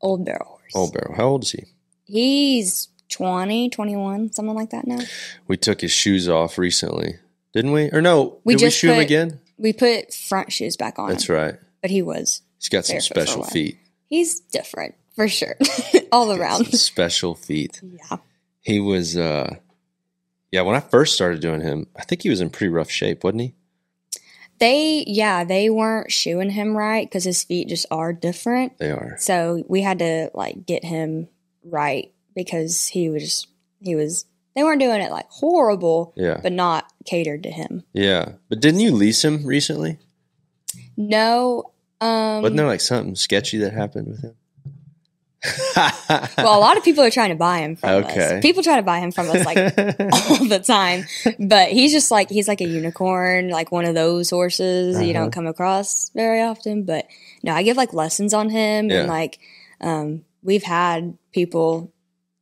[SPEAKER 2] old barrel horse.
[SPEAKER 1] old barrel. How old is he?
[SPEAKER 2] He's 20, 21, something like that now.
[SPEAKER 1] We took his shoes off recently, didn't we? Or no?
[SPEAKER 2] We
[SPEAKER 1] did
[SPEAKER 2] just
[SPEAKER 1] we shoot him again?
[SPEAKER 2] We put front shoes back on
[SPEAKER 1] That's
[SPEAKER 2] him,
[SPEAKER 1] right.
[SPEAKER 2] but he was
[SPEAKER 1] He's got some
[SPEAKER 2] Barefoot for a
[SPEAKER 1] special feet.
[SPEAKER 2] he's different for sure, (laughs) all around.
[SPEAKER 1] special feet.
[SPEAKER 2] Yeah,
[SPEAKER 1] He was. uh Yeah, when I first started doing him, I think he was in pretty rough shape, wasn't he?
[SPEAKER 2] they yeah they weren't shoeing him right because his feet just are different.
[SPEAKER 1] They are.
[SPEAKER 2] So we had to like get him right because he was he was they weren't doing it like horrible,
[SPEAKER 1] Yeah.
[SPEAKER 2] but not catered to him.
[SPEAKER 1] Yeah. But didn't you lease him recently?
[SPEAKER 2] No, um,
[SPEAKER 1] Wasn't there like something sketchy that happened with him? (laughs)
[SPEAKER 2] well, a lot of people are trying to buy him from
[SPEAKER 1] Okay.
[SPEAKER 2] us. People try to buy him from us like (laughs) all the time, but he's just like he's like a unicorn, like one of those horses you
[SPEAKER 1] Uh-huh.
[SPEAKER 2] don't come across very often. But no, I give like lessons on him,
[SPEAKER 1] Yeah.
[SPEAKER 2] and like um, we've had people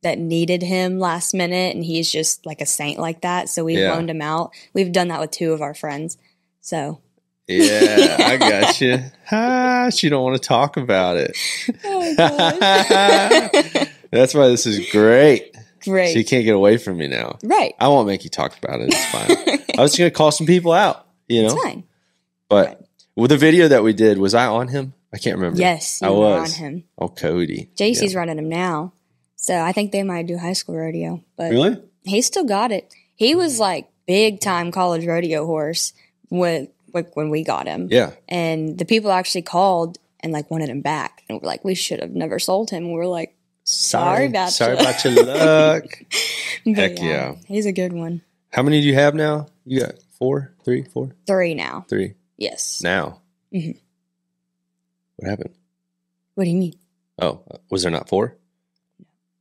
[SPEAKER 2] that needed him last minute, and he's just like a saint like that. So we've
[SPEAKER 1] Yeah.
[SPEAKER 2] loaned him out. We've done that with two of our friends. So
[SPEAKER 1] yeah, I got (laughs) you. Ah, she don't want to talk about it.
[SPEAKER 2] oh. (laughs)
[SPEAKER 1] That's why this is great.
[SPEAKER 2] great,
[SPEAKER 1] So you can't get away from me now.
[SPEAKER 2] right?
[SPEAKER 1] I won't make you talk about it. It's fine. (laughs) I was going to call some people out, you know.
[SPEAKER 2] It's fine.
[SPEAKER 1] But with the video that we did, was I on him? I can't remember.
[SPEAKER 2] Yes, you
[SPEAKER 1] I
[SPEAKER 2] were
[SPEAKER 1] was.
[SPEAKER 2] on him.
[SPEAKER 1] Oh, Cody.
[SPEAKER 2] JC's running him now. So I think they might do high school rodeo, but
[SPEAKER 1] Really?
[SPEAKER 2] he still got it. He was like big time college rodeo horse when like when we got him.
[SPEAKER 1] Yeah.
[SPEAKER 2] And the people actually called and like wanted him back. And we're like, we should have never sold him. We were like, Sorry about
[SPEAKER 1] Sorry about your (laughs) luck.
[SPEAKER 2] but
[SPEAKER 1] Heck yeah.
[SPEAKER 2] He's a good one.
[SPEAKER 1] How many do you have now? You got four, three, four,
[SPEAKER 2] Three now.
[SPEAKER 1] three.
[SPEAKER 2] Yes.
[SPEAKER 1] Now.
[SPEAKER 2] Mhm.
[SPEAKER 1] What happened?
[SPEAKER 2] What do you mean?
[SPEAKER 1] Oh, was there not four?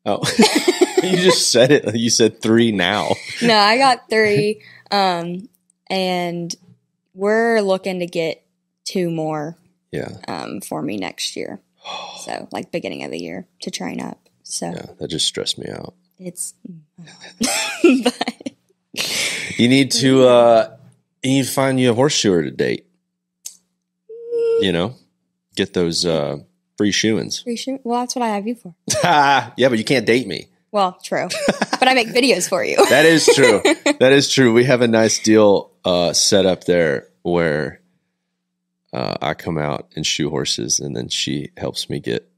[SPEAKER 1] Oh, (laughs) you just said it. You said three now.
[SPEAKER 2] no, I got three. um, and we're looking to get two more
[SPEAKER 1] Yeah.
[SPEAKER 2] um, for me next year. (gasps) So, like beginning of the year to train up. So
[SPEAKER 1] Yeah. That just stressed me out.
[SPEAKER 2] it's, (laughs) but
[SPEAKER 1] You need to uh you need to find you a horseshoer to date. You know? Get those uh free shoeings.
[SPEAKER 2] Free shoe? Well, that's what I have you for. (laughs)
[SPEAKER 1] yeah, but you can't date me.
[SPEAKER 2] Well, true. (laughs) but I make videos for you.
[SPEAKER 1] That is true. that is true. We have a nice deal uh set up there where uh I come out and shoe horses and then she helps me get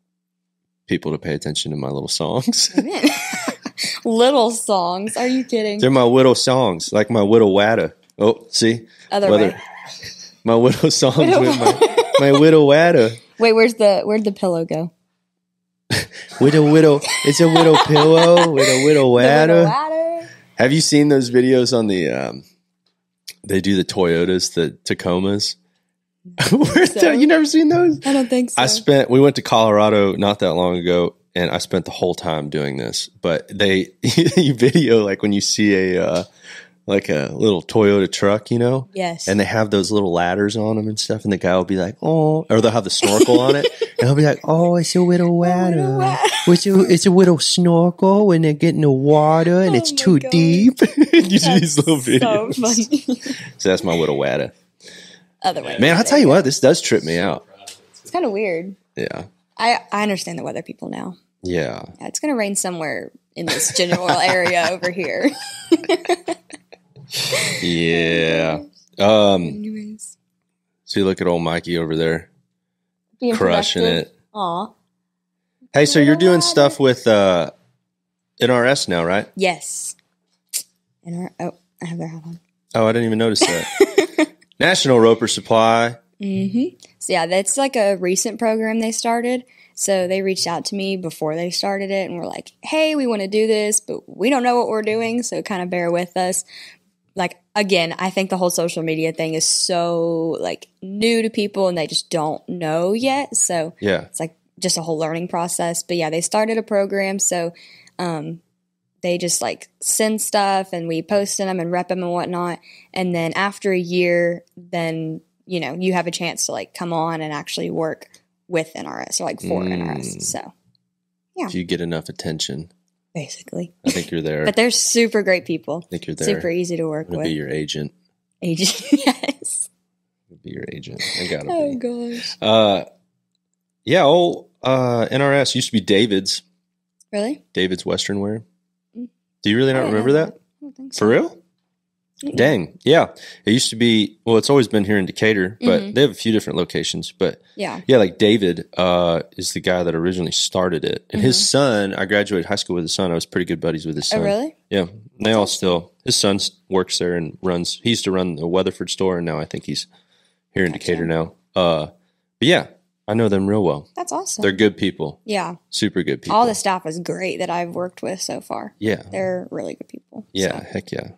[SPEAKER 1] people to pay attention to my little songs. (laughs) (laughs)
[SPEAKER 2] Little songs. Are you kidding?
[SPEAKER 1] They're my widow songs, like my widow wada. Oh, see?
[SPEAKER 2] Other
[SPEAKER 1] Whether-
[SPEAKER 2] way. (laughs)
[SPEAKER 1] My widow songs
[SPEAKER 2] Widow
[SPEAKER 1] with my, my widow wada.
[SPEAKER 2] Wait, where's the where'd the pillow go?
[SPEAKER 1] Widow widow. It's a widow pillow with a widow wada. Have you seen those videos on the um they do the Toyotas, the Tacomas? (laughs)
[SPEAKER 2] So?
[SPEAKER 1] You never seen those?
[SPEAKER 2] I don't think so.
[SPEAKER 1] I spent we went to Colorado not that long ago and I spent the whole time doing this. But they (laughs) you video like when you see a uh like a little Toyota truck, you know?
[SPEAKER 2] yes.
[SPEAKER 1] And they have those little ladders on them and stuff, and the guy will be like, "Oh," or they'll have the snorkel on it, (laughs) and he'll be like, "Oh, it's a little
[SPEAKER 2] wa-
[SPEAKER 1] It's a it's a little snorkel when they get in the water and
[SPEAKER 2] Oh
[SPEAKER 1] it's too
[SPEAKER 2] gosh.
[SPEAKER 1] deep." (laughs) you do these little
[SPEAKER 2] so
[SPEAKER 1] videos.
[SPEAKER 2] funny. (laughs)
[SPEAKER 1] So that's my little water.
[SPEAKER 2] Otherwise.
[SPEAKER 1] Man, I'll tell you what, this does trip me out.
[SPEAKER 2] It's kind of weird.
[SPEAKER 1] Yeah,
[SPEAKER 2] I I understand the weather people now.
[SPEAKER 1] yeah.
[SPEAKER 2] Yeah, it's gonna rain somewhere in this general area over here.
[SPEAKER 1] Yeah. Um,
[SPEAKER 2] Anyways,
[SPEAKER 1] so you look at old Mikey over there
[SPEAKER 2] being
[SPEAKER 1] crushing
[SPEAKER 2] productive.
[SPEAKER 1] it.
[SPEAKER 2] Aw.
[SPEAKER 1] Hey, so you're doing stuff with uh NRS now, right?
[SPEAKER 2] Yes. And our, oh, I have their hat on.
[SPEAKER 1] Oh, I didn't even notice that. (laughs) National Ropers Supply.
[SPEAKER 2] Mm-hmm. So yeah, that's like a recent program they started. So they reached out to me before they started it and were like, "Hey, we want to do this, but we don't know what we're doing, so kind of bear with us." Like again, I think the whole social media thing is so like new to people and they just don't know yet. So
[SPEAKER 1] Yeah.
[SPEAKER 2] it's like just a whole learning process. But yeah, they started a program, so um, they just like send stuff and we post in them and rep them and whatnot. And then after a year, then you know you have a chance to like come on and actually work with NRS or like for
[SPEAKER 1] Mm.
[SPEAKER 2] NRS. So Yeah.
[SPEAKER 1] If you get enough attention,
[SPEAKER 2] basically,
[SPEAKER 1] I think you're there.
[SPEAKER 2] but they're super great people,
[SPEAKER 1] I think you're there.
[SPEAKER 2] super easy to work with.
[SPEAKER 1] be your agent.
[SPEAKER 2] Agent, (laughs) yes.
[SPEAKER 1] Be your agent. I gotta
[SPEAKER 2] Oh
[SPEAKER 1] be.
[SPEAKER 2] gosh,
[SPEAKER 1] Uh, yeah. Old uh, NRS used to be David's.
[SPEAKER 2] really?
[SPEAKER 1] David's Western Wear.
[SPEAKER 2] Mm.
[SPEAKER 1] Do you really not remember that?
[SPEAKER 2] I don't think so.
[SPEAKER 1] For real?
[SPEAKER 2] Mm-mm.
[SPEAKER 1] Dang. Yeah. It used to be. Well, it's always been here in Decatur, but
[SPEAKER 2] Mhm.
[SPEAKER 1] they have a few different locations. But
[SPEAKER 2] Yeah.
[SPEAKER 1] yeah, like David uh, is the guy that originally started it, and his son. I graduated high school with his son. I was pretty good buddies with his son.
[SPEAKER 2] Mm-hmm. Oh really?
[SPEAKER 1] Yeah, and they all still. His son works there and runs. He used to run the Weatherford store, and now I think he's here in
[SPEAKER 2] Gotcha.
[SPEAKER 1] Decatur now. Uh, but yeah, I know them real well.
[SPEAKER 2] That's awesome.
[SPEAKER 1] They're good people,
[SPEAKER 2] yeah.
[SPEAKER 1] super good people.
[SPEAKER 2] All the staff is great that I've worked with so far.
[SPEAKER 1] yeah,
[SPEAKER 2] They're really good people.
[SPEAKER 1] yeah,
[SPEAKER 2] So,
[SPEAKER 1] heck yeah.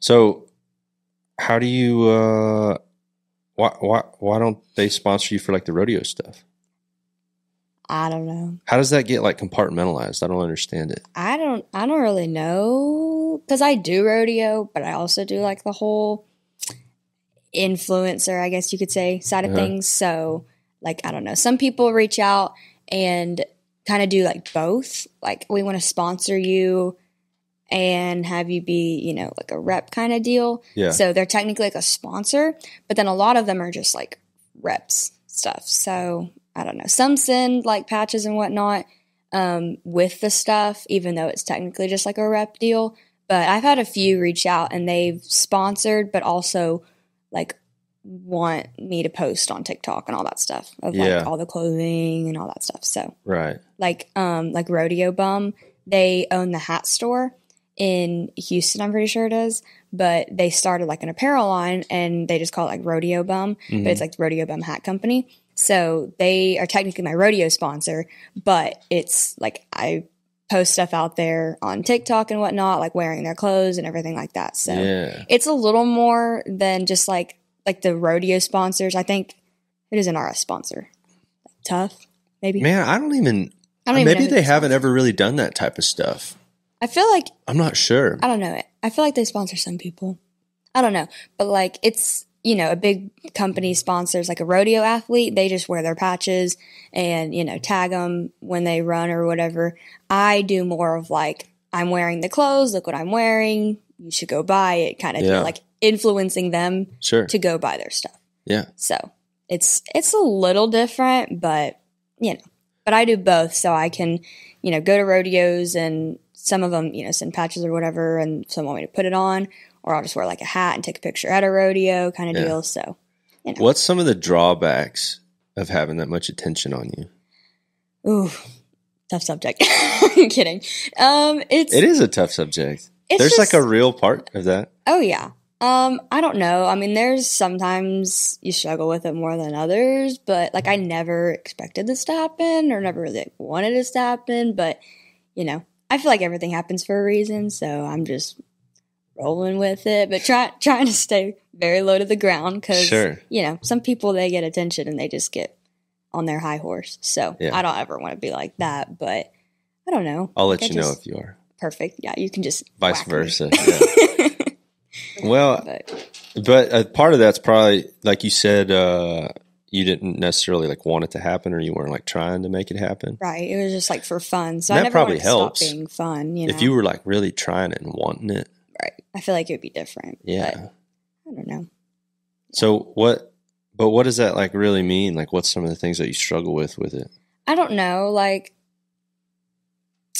[SPEAKER 1] So, how do you? uh Why why why don't they sponsor you for like the rodeo stuff?
[SPEAKER 2] I don't know.
[SPEAKER 1] How does that get like compartmentalized? I don't understand it.
[SPEAKER 2] I don't I don't really know cuz I do rodeo, but I also do like the whole influencer, I guess you could say, side of
[SPEAKER 1] Uh-huh.
[SPEAKER 2] things. So, like I don't know. Some people reach out and kind of do like both. Like we want to sponsor you and have you be, you know, like a rep kind of deal.
[SPEAKER 1] Yeah,
[SPEAKER 2] So they're technically like a sponsor, but then a lot of them are just like reps stuff. So I don't know. Some send like patches and whatnot um, with the stuff, even though it's technically just like a rep deal. But I've had a few reach out and they've sponsored, but also like want me to post on TikTok and all that stuff of
[SPEAKER 1] Yeah.
[SPEAKER 2] like all the clothing and all that stuff. So
[SPEAKER 1] right.
[SPEAKER 2] like um like Rodeo Bum, they own the hat store in Houston, I'm pretty sure it is. But they started like an apparel line and they just call it like Rodeo Bum,
[SPEAKER 1] Mhm.
[SPEAKER 2] but it's like the Rodeo Bum Hat Company. So they are technically my rodeo sponsor, but it's like I post stuff out there on TikTok and whatnot, like wearing their clothes and everything like that. So
[SPEAKER 1] yeah,
[SPEAKER 2] it's a little more than just like like the rodeo sponsors. I think it is NRS sponsor. Tough, maybe.
[SPEAKER 1] man, I don't even.
[SPEAKER 2] I don't even
[SPEAKER 1] Maybe they haven't
[SPEAKER 2] sponsor-
[SPEAKER 1] ever really done that type of stuff.
[SPEAKER 2] I feel like
[SPEAKER 1] I'm not sure.
[SPEAKER 2] I don't know it. I feel like they sponsor some people. I don't know, but like it's you know a big company sponsors like a rodeo athlete. They just wear their patches and you know tag them when they run or whatever. I do more of like I'm wearing the clothes. Look what I'm wearing. you should go buy it kind of
[SPEAKER 1] Yeah.
[SPEAKER 2] like influencing them
[SPEAKER 1] Sure.
[SPEAKER 2] to go buy their stuff.
[SPEAKER 1] Yeah.
[SPEAKER 2] So it's it's a little different, but you know, but I do both, so I can you know go to rodeos and some of them you know send patches or whatever, and some want me to put it on, or I'll just wear like a hat and take a picture at a rodeo kind of
[SPEAKER 1] Yeah.
[SPEAKER 2] deal. So
[SPEAKER 1] What's some of the drawbacks of having that much attention on you?
[SPEAKER 2] ooh, tough subject. (laughs) I'm kidding. Um, it's
[SPEAKER 1] It is a tough subject. There's like a real part of that.
[SPEAKER 2] Oh yeah. Um, I don't know. I mean, there's sometimes you struggle with it more than others, but like I never expected this to happen or never really wanted this to happen, but you know, I feel like everything happens for a reason, so I'm just rolling with it, but try (laughs) trying to stay very low to the ground cuz
[SPEAKER 1] Sure.
[SPEAKER 2] you know, some people they get attention and they just get on their high horse. So,
[SPEAKER 1] Yeah.
[SPEAKER 2] I don't ever want to be like that, but I don't know.
[SPEAKER 1] I'll
[SPEAKER 2] Like,
[SPEAKER 1] let
[SPEAKER 2] I
[SPEAKER 1] you know if you are.
[SPEAKER 2] perfect. Yeah, you can just
[SPEAKER 1] Vice versa. (laughs) yeah. Well,
[SPEAKER 2] but
[SPEAKER 1] but uh, part of that's probably like you said. uh You didn't necessarily like want it to happen, or you weren't like trying to make it happen.
[SPEAKER 2] Right. It was just like for fun. So
[SPEAKER 1] That
[SPEAKER 2] I never
[SPEAKER 1] probably
[SPEAKER 2] to stop
[SPEAKER 1] helps.
[SPEAKER 2] being fun. You know,
[SPEAKER 1] If you were like really trying it and wanting it,
[SPEAKER 2] right. I feel like it would be different.
[SPEAKER 1] yeah.
[SPEAKER 2] I don't know.
[SPEAKER 1] So what? But what does that like really mean? Like, what's some of the things that you struggle with with it?
[SPEAKER 2] I don't know. Like,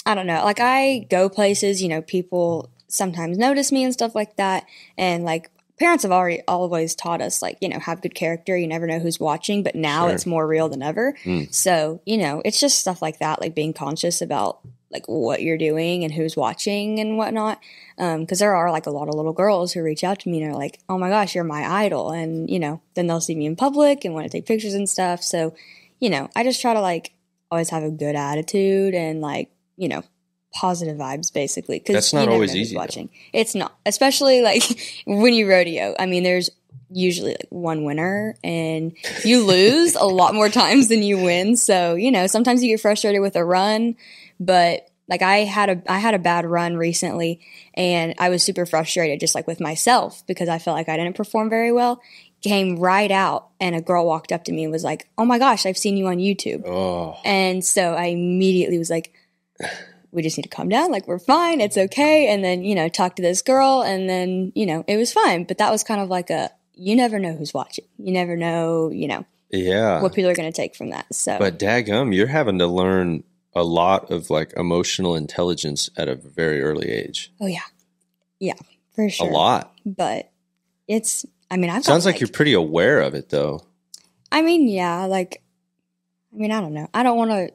[SPEAKER 2] I don't know. Like, I go places, you know, people sometimes notice me and stuff like that. And like, parents have already always taught us, like, you know, have good character. You never know who's watching, but now
[SPEAKER 1] Sure.
[SPEAKER 2] it's more real than ever.
[SPEAKER 1] Mm.
[SPEAKER 2] So, you know, it's just stuff like that, like being conscious about like what you're doing and who's watching and whatnot. Um, cause there are like a lot of little girls who reach out to me and are like, Oh my gosh, you're my idol. And, you know, then they'll see me in public and want to take pictures and stuff. So, you know, I just try to like always have a good attitude and like, you know, positive vibes basically. Cause
[SPEAKER 1] That's not always easy, though.
[SPEAKER 2] Watching. It's not, especially like (laughs) when you rodeo. I mean, there's usually like one winner and you lose a lot more times than you win. So, you know, sometimes you get frustrated with a run, but like I had a I had a bad run recently and I was super frustrated just like with myself because I felt like I didn't perform very well. Came right out and a girl walked up to me and was like, "Oh my gosh, I've seen you on YouTube."
[SPEAKER 1] Oh,
[SPEAKER 2] And so I immediately was like, we just need to calm down. Like, we're fine. It's okay. And then, you know, talk to this girl. And then, you know, it was fine. But that was kind of like a, you never know who's watching. You never know, you know,
[SPEAKER 1] yeah.
[SPEAKER 2] what people are going to take from that. So,
[SPEAKER 1] But daggum, you're having to learn a lot of like emotional intelligence at a very early age.
[SPEAKER 2] oh, yeah. Yeah, for sure.
[SPEAKER 1] A lot.
[SPEAKER 2] But it's, I mean, I've got,
[SPEAKER 1] Sounds like, you're pretty aware of it though.
[SPEAKER 2] I mean, yeah, like, I mean, I don't know. I don't want to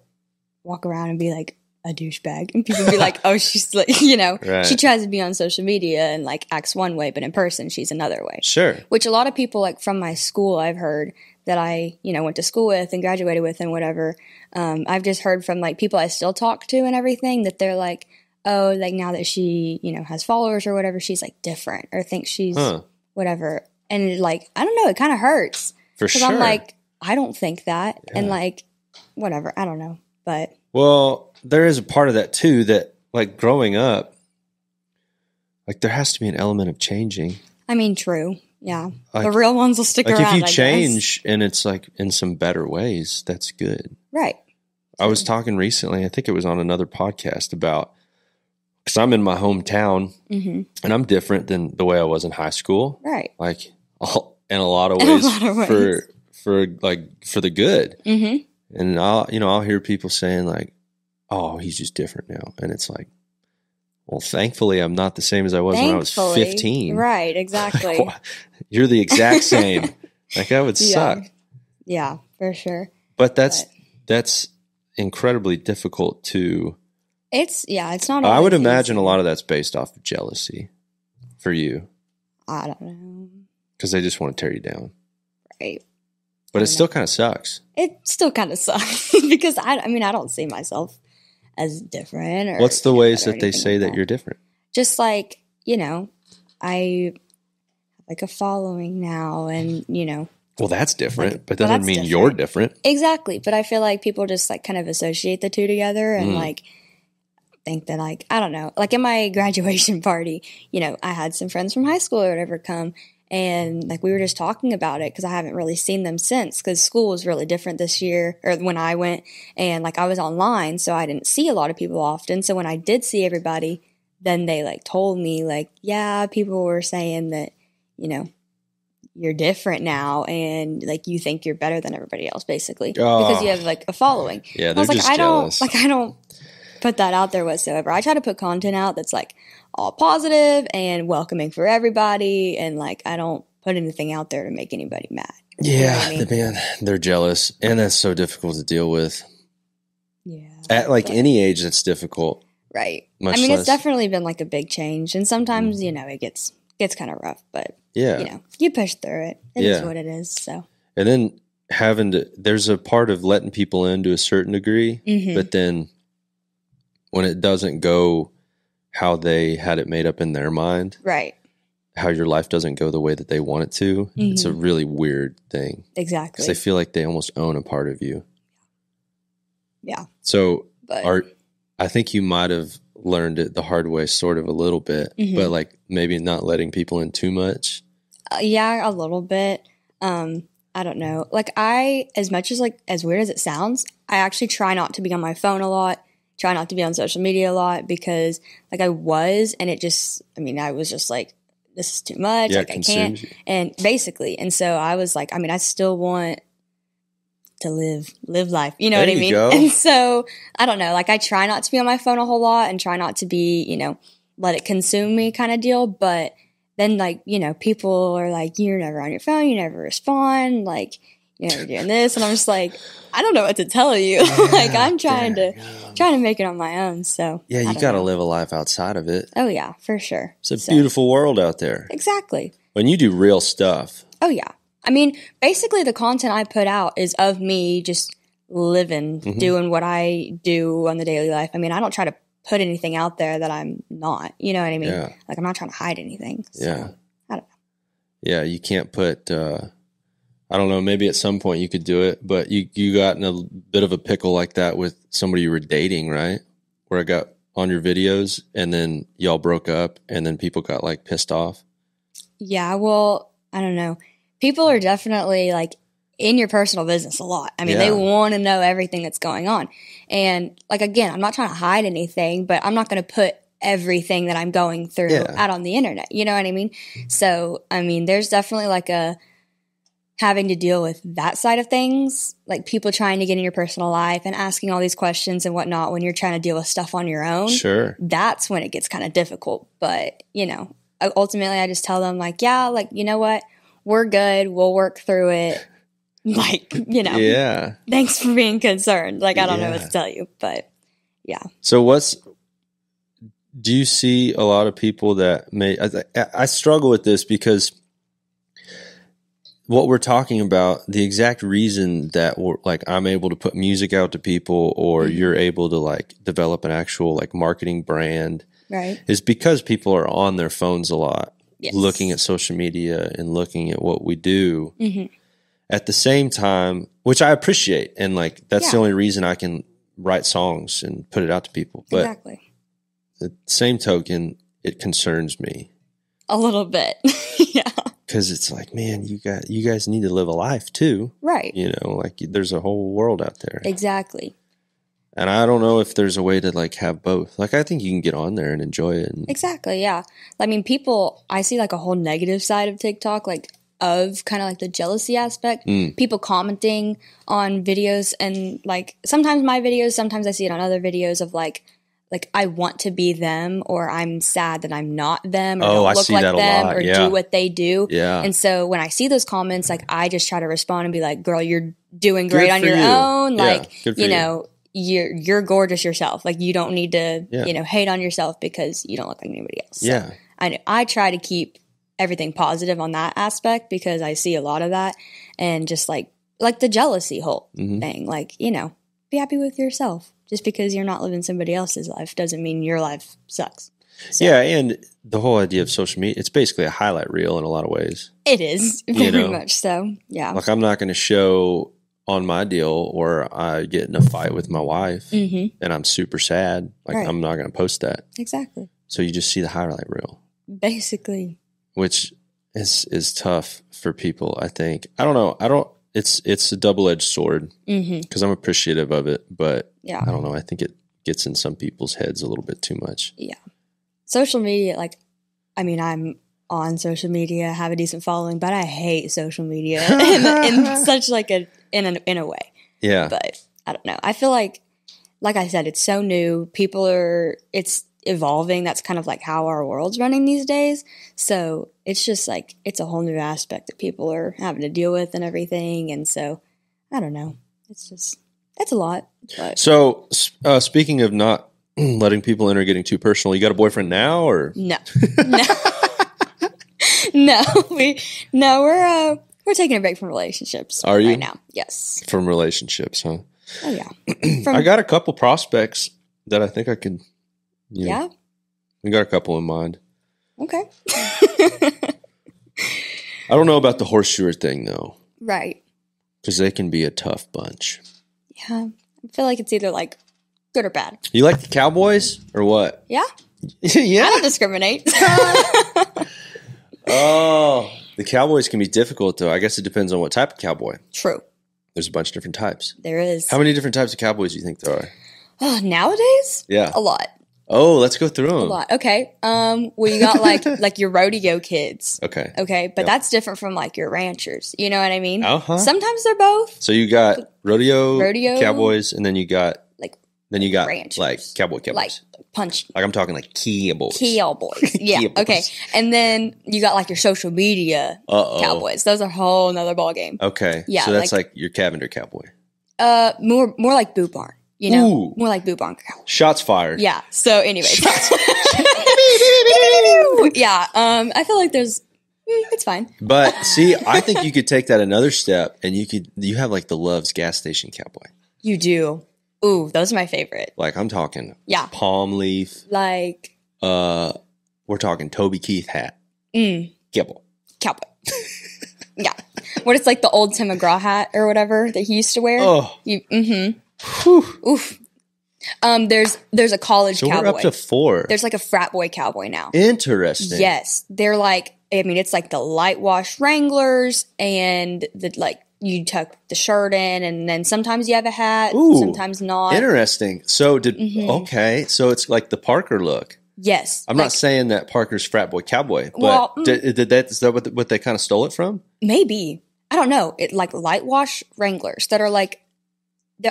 [SPEAKER 2] walk around and be like a douchebag and people be like, oh, she's like, (laughs) you know,
[SPEAKER 1] Right.
[SPEAKER 2] she tries to be on social media and like acts one way, but in person, she's another way.
[SPEAKER 1] Sure.
[SPEAKER 2] Which a lot of people, like from my school, I've heard that I, you know, went to school with and graduated with and whatever. Um, I've just heard from like people I still talk to and everything that they're like, oh, like now that she, you know, has followers or whatever, she's like different or thinks she's
[SPEAKER 1] Huh.
[SPEAKER 2] whatever. And like, I don't know, it kind of hurts.
[SPEAKER 1] For
[SPEAKER 2] Because
[SPEAKER 1] sure.
[SPEAKER 2] I'm like, I don't think that. And like, whatever. I don't know. But
[SPEAKER 1] Well, there is a part of that too that like growing up, like there has to be an element of changing.
[SPEAKER 2] I mean, true. Yeah.
[SPEAKER 1] Like-
[SPEAKER 2] the real ones will stick
[SPEAKER 1] Like
[SPEAKER 2] around.
[SPEAKER 1] if you
[SPEAKER 2] I guess.
[SPEAKER 1] change and it's like in some better ways, that's good.
[SPEAKER 2] Right.
[SPEAKER 1] I was talking recently, I think it was on another podcast about because I'm in my hometown
[SPEAKER 2] hmm
[SPEAKER 1] and I'm different than the way I was in high school.
[SPEAKER 2] Right.
[SPEAKER 1] Like all, (laughs) in a lot of (laughs) ways,
[SPEAKER 2] lot of ways.
[SPEAKER 1] for for like for the good.
[SPEAKER 2] hmm
[SPEAKER 1] And I'll you know I'll hear people saying like, "Oh, he's just different now," and it's like, well, thankfully I'm not the same as I was when I was 15.
[SPEAKER 2] Right. (laughs) Exactly.
[SPEAKER 1] You're the exact (laughs) same. like that would
[SPEAKER 2] Yeah.
[SPEAKER 1] suck.
[SPEAKER 2] yeah, for sure.
[SPEAKER 1] But that's
[SPEAKER 2] But-
[SPEAKER 1] that's incredibly difficult to.
[SPEAKER 2] It's yeah, it's not.
[SPEAKER 1] I would imagine a lot of that's based off of jealousy for you
[SPEAKER 2] I don't know.
[SPEAKER 1] because they just want to tear you down.
[SPEAKER 2] Right.
[SPEAKER 1] But it still kind of sucks.
[SPEAKER 2] It still kind of sucks (laughs) because I. I mean, I don't see myself as different. Or
[SPEAKER 1] What's the ways that they say
[SPEAKER 2] like
[SPEAKER 1] that you're different?
[SPEAKER 2] just like you know, I have like a following now, and you know,
[SPEAKER 1] Well, that's different,
[SPEAKER 2] Like,
[SPEAKER 1] but
[SPEAKER 2] well,
[SPEAKER 1] doesn't mean you're different.
[SPEAKER 2] Exactly. But I feel like people just like kind of associate the two together and
[SPEAKER 1] Mm.
[SPEAKER 2] like think that like I don't know. Like in my (laughs) graduation party, you know, I had some friends from high school or whatever come and like we were just talking about it because I haven't really seen them since because school was really different this year or when I went and like I was online so I didn't see a lot of people often. So when I did see everybody, then they like told me like, yeah, people were saying that, you know, you're different now and like you think you're better than everybody else basically because
[SPEAKER 1] Oh.
[SPEAKER 2] you ah. have like a following.
[SPEAKER 1] Yeah,
[SPEAKER 2] I
[SPEAKER 1] they're I
[SPEAKER 2] was like, I
[SPEAKER 1] jealous.
[SPEAKER 2] don't like I don't put that out there whatsoever. I try to put content out that's like all positive and welcoming for everybody and like I don't put anything out there to make anybody mad.
[SPEAKER 1] yeah,
[SPEAKER 2] I mean?
[SPEAKER 1] the man, they're jealous, and that's so difficult to deal with.
[SPEAKER 2] Yeah.
[SPEAKER 1] At like
[SPEAKER 2] But-
[SPEAKER 1] any age, that's difficult.
[SPEAKER 2] Right.
[SPEAKER 1] Much
[SPEAKER 2] I mean,
[SPEAKER 1] less-
[SPEAKER 2] it's definitely been like a big change, and sometimes
[SPEAKER 1] Mm-hmm.
[SPEAKER 2] you know it gets gets kind of rough, but
[SPEAKER 1] Yeah,
[SPEAKER 2] you know you push through it. It is
[SPEAKER 1] Yeah.
[SPEAKER 2] what it is. So.
[SPEAKER 1] and then having to, there's a part of letting people in to a certain degree,
[SPEAKER 2] Mhm.
[SPEAKER 1] but then when it doesn't go how they had it made up in their mind,
[SPEAKER 2] right.
[SPEAKER 1] how your life doesn't go the way that they want it to, it's a really weird thing
[SPEAKER 2] Exactly.
[SPEAKER 1] because they feel like they almost own a part of you.
[SPEAKER 2] yeah.
[SPEAKER 1] So,
[SPEAKER 2] But
[SPEAKER 1] are I think you might have learned it the hard way, sort of a little bit,
[SPEAKER 2] Mhm.
[SPEAKER 1] but like maybe not letting people in too much.
[SPEAKER 2] uh, yeah, a little bit. Um, I don't know. Like I, as much as like as weird as it sounds, I actually try not to be on my phone a lot. Try not to be on social media a lot because like I was, and it just. I mean, I was just like, this is too much.
[SPEAKER 1] Yeah,
[SPEAKER 2] like I can't.
[SPEAKER 1] you.
[SPEAKER 2] and basically and so i was like i mean i still want to live live life you know
[SPEAKER 1] There
[SPEAKER 2] what i mean
[SPEAKER 1] go.
[SPEAKER 2] and so i don't know like i try not to be on my phone a whole lot and try not to be you know let it consume me kind of deal but then like you know people are like you're never on your phone you never respond like you're doing this and i'm just like i don't know what to tell you (laughs) like i'm trying to trying to make it on my own so
[SPEAKER 1] Yeah, you got to live a life outside of it.
[SPEAKER 2] oh yeah for sure
[SPEAKER 1] It's a
[SPEAKER 2] So-
[SPEAKER 1] beautiful world out there.
[SPEAKER 2] exactly
[SPEAKER 1] When you do real stuff,
[SPEAKER 2] Oh yeah. I mean, basically the content I put out is of me just living,
[SPEAKER 1] Mhm.
[SPEAKER 2] doing what I do on the daily life. I mean, I don't try to put anything out there that I'm not. You know what I mean?
[SPEAKER 1] yeah,
[SPEAKER 2] Like I'm not trying to hide anything. So,
[SPEAKER 1] yeah,
[SPEAKER 2] I don't know.
[SPEAKER 1] yeah. You can't put. uh I don't know. Maybe at some point you could do it, but you you got in a bit of a pickle like that with somebody you were dating, right? Where I got on your videos, and then y'all broke up, and then people got like pissed off.
[SPEAKER 2] Yeah, well, I don't know. People are definitely like in your personal business a lot. I mean, they want to know everything that's going on. And like again, I'm not trying to hide anything, but I'm not going to put everything that I'm going through
[SPEAKER 1] Yeah.
[SPEAKER 2] out on the internet. You know what I mean? So, I mean, there's definitely like a having to deal with that side of things, like people trying to get in your personal life and asking all these questions and whatnot when you're trying to deal with stuff on your own
[SPEAKER 1] Sure.
[SPEAKER 2] that's when it gets kind of difficult. But, you know, ultimately I just tell them, like, yeah, like, you know what? We're good. We'll work through it. (laughs) Like, you know,
[SPEAKER 1] Yeah.
[SPEAKER 2] thanks for being concerned. Like, I don't know what
[SPEAKER 1] Yeah.
[SPEAKER 2] to tell you, but yeah.
[SPEAKER 1] So what's do you see a lot of people that may I- I struggle with this because what we're talking about the exact reason that we're like I'm able to put music out to people or
[SPEAKER 2] Mhm.
[SPEAKER 1] you're able to like develop an actual like marketing brand
[SPEAKER 2] right.
[SPEAKER 1] is because people are on their phones a lot
[SPEAKER 2] Yes.
[SPEAKER 1] looking at social media and looking at what we do
[SPEAKER 2] hmm
[SPEAKER 1] at the same time which I appreciate and like that's the only reason I can write songs and put it out to people but
[SPEAKER 2] exactly.
[SPEAKER 1] the same token, it concerns me
[SPEAKER 2] A little bit. (laughs) yeah.
[SPEAKER 1] Because it's like, man, you got you guys need to live a life too.
[SPEAKER 2] Right.
[SPEAKER 1] You know, like there's a whole world out there,
[SPEAKER 2] Exactly.
[SPEAKER 1] and I don't know if there's a way to like have both. Like, I think you can get on there and enjoy it. And,
[SPEAKER 2] Exactly. Yeah. I mean, people, I see like a whole negative side of TikTok, like of kind of like the jealousy aspect.
[SPEAKER 1] Mm.
[SPEAKER 2] People commenting on videos and like sometimes my videos, sometimes I see it on other videos of like, like I want to be them or I'm sad that I'm not them or
[SPEAKER 1] Oh,
[SPEAKER 2] don't
[SPEAKER 1] I
[SPEAKER 2] look
[SPEAKER 1] see
[SPEAKER 2] like them or
[SPEAKER 1] yeah.
[SPEAKER 2] do what they do.
[SPEAKER 1] yeah,
[SPEAKER 2] And so when I see those comments, like I just try to respond and be like, "Girl, you're doing
[SPEAKER 1] Good
[SPEAKER 2] great on your
[SPEAKER 1] you.
[SPEAKER 2] own.
[SPEAKER 1] Yeah,
[SPEAKER 2] Like,
[SPEAKER 1] good
[SPEAKER 2] you
[SPEAKER 1] you.
[SPEAKER 2] know, you're you're gorgeous yourself. Like you don't need to,
[SPEAKER 1] Yeah.
[SPEAKER 2] you know, hate on yourself because you don't look like anybody else." So
[SPEAKER 1] yeah,
[SPEAKER 2] I I try to keep everything positive on that aspect because I see a lot of that and just like like the jealousy whole
[SPEAKER 1] Mhm.
[SPEAKER 2] thing. Like, you know, be happy with yourself. Just because you're not living somebody else's life doesn't mean your life sucks. So,
[SPEAKER 1] yeah. And the whole idea of social media, it's basically a highlight reel in a lot of ways.
[SPEAKER 2] It is (laughs) very
[SPEAKER 1] know.
[SPEAKER 2] much so. Yeah.
[SPEAKER 1] Like, I'm not going to show on my deal where I get in a fight with my wife
[SPEAKER 2] Mhm.
[SPEAKER 1] and I'm super sad. Like,
[SPEAKER 2] Right.
[SPEAKER 1] I'm not going to post that.
[SPEAKER 2] Exactly.
[SPEAKER 1] So you just see the highlight reel.
[SPEAKER 2] Basically.
[SPEAKER 1] which is is tough for people. I think I don't know. I don't. It's it's a double edged sword
[SPEAKER 2] mm-hmm.
[SPEAKER 1] because I'm appreciative of it, but
[SPEAKER 2] Yeah.
[SPEAKER 1] I don't know. I think it gets in some people's heads a little bit too much.
[SPEAKER 2] Yeah, social media, like, I mean, I'm on social media, have a decent following, but I hate social media (laughs) in, in (laughs) such like a in a in a way.
[SPEAKER 1] Yeah.
[SPEAKER 2] But I don't know. I feel like, like I said, it's so new. People are it's evolving. That's kind of like how our world's running these days. So it's just like it's a whole new aspect that people are having to deal with and everything. And so I don't know. It's just it's a lot. But
[SPEAKER 1] So, uh, speaking of not (clears throat) letting people in or getting too personal, you got a boyfriend now, or
[SPEAKER 2] No, (laughs) no, (laughs) no. We no. We're uh, we're taking a break from relationships.
[SPEAKER 1] Are you?
[SPEAKER 2] right now? Yes.
[SPEAKER 1] from relationships? Huh?
[SPEAKER 2] Oh yeah. (clears throat) From
[SPEAKER 1] I got a couple prospects that I think I could. You know,
[SPEAKER 2] yeah.
[SPEAKER 1] I got a couple in mind.
[SPEAKER 2] Okay. (laughs)
[SPEAKER 1] I don't know about the horseshoer thing though,
[SPEAKER 2] right.
[SPEAKER 1] because they can be a tough bunch.
[SPEAKER 2] Yeah. I feel like it's either like good or bad.
[SPEAKER 1] You like the Cowboys or what? (laughs)
[SPEAKER 2] Yeah. (laughs)
[SPEAKER 1] yeah.
[SPEAKER 2] I don't discriminate.
[SPEAKER 1] Oh, the Cowboys can be difficult though. I guess it depends on what type of cowboy.
[SPEAKER 2] True.
[SPEAKER 1] There's a bunch of different types.
[SPEAKER 2] There is.
[SPEAKER 1] How many different types of cowboys do you think there are?
[SPEAKER 2] Oh, (sighs) nowadays?
[SPEAKER 1] Yeah.
[SPEAKER 2] A lot.
[SPEAKER 1] Oh, let's go through them.
[SPEAKER 2] A lot. Okay. Um, well, you got like (laughs) like your rodeo kids.
[SPEAKER 1] Okay.
[SPEAKER 2] Okay, but
[SPEAKER 1] Yep.
[SPEAKER 2] that's different from like your ranchers. You know what I mean?
[SPEAKER 1] Uh-huh.
[SPEAKER 2] Sometimes they're both.
[SPEAKER 1] So you got rodeo,
[SPEAKER 2] Rodeo.
[SPEAKER 1] cowboys, and then you got
[SPEAKER 2] Like
[SPEAKER 1] then you got
[SPEAKER 2] ranchers.
[SPEAKER 1] like cowboy cowboys.
[SPEAKER 2] Like punch
[SPEAKER 1] Like I'm talking like cowboys.
[SPEAKER 2] Keel boys. (laughs) Yeah.
[SPEAKER 1] Boys.
[SPEAKER 2] Okay. And then you got like your social media
[SPEAKER 1] Uh-oh.
[SPEAKER 2] cowboys. Those are a whole nother ball game.
[SPEAKER 1] Okay.
[SPEAKER 2] Yeah,
[SPEAKER 1] So that's
[SPEAKER 2] like-
[SPEAKER 1] like, your Cavender cowboy.
[SPEAKER 2] Uh, more more like boot barn. You know,
[SPEAKER 1] Ooh.
[SPEAKER 2] more like barn.
[SPEAKER 1] Shots fired.
[SPEAKER 2] Yeah. So, anyways, (laughs) yeah. Um, I feel like there's, mm, it's fine.
[SPEAKER 1] But (laughs) see, I think you could take that another step, and you could you have like the Love's gas station cowboy.
[SPEAKER 2] You do. Ooh, those are my favorite.
[SPEAKER 1] Like I'm talking
[SPEAKER 2] Yeah.
[SPEAKER 1] palm leaf.
[SPEAKER 2] Like,
[SPEAKER 1] Uh, we're talking Toby Keith hat.
[SPEAKER 2] mm,
[SPEAKER 1] Gibble.
[SPEAKER 2] cowboy. (laughs) yeah. What it's like the old Tim McGraw hat or whatever that he used to wear.
[SPEAKER 1] Oh,
[SPEAKER 2] You, mm-hmm. Oof. Um, there's there's a college
[SPEAKER 1] so
[SPEAKER 2] cowboy.
[SPEAKER 1] we're up to four.
[SPEAKER 2] there's like a frat boy cowboy now.
[SPEAKER 1] Interesting.
[SPEAKER 2] Yes, they're like. I mean, it's like the light wash Wranglers, and the like. You tuck the shirt in, and then sometimes you have a hat,
[SPEAKER 1] Ooh,
[SPEAKER 2] sometimes not.
[SPEAKER 1] Interesting. So did
[SPEAKER 2] Mhm.
[SPEAKER 1] okay. So it's like the Parker look.
[SPEAKER 2] yes,
[SPEAKER 1] I'm
[SPEAKER 2] like,
[SPEAKER 1] not saying that Parker's frat boy cowboy, but
[SPEAKER 2] Well, mm.
[SPEAKER 1] did, did that is that what, what they kind of stole it from?
[SPEAKER 2] maybe I don't know. It like light wash Wranglers that are like.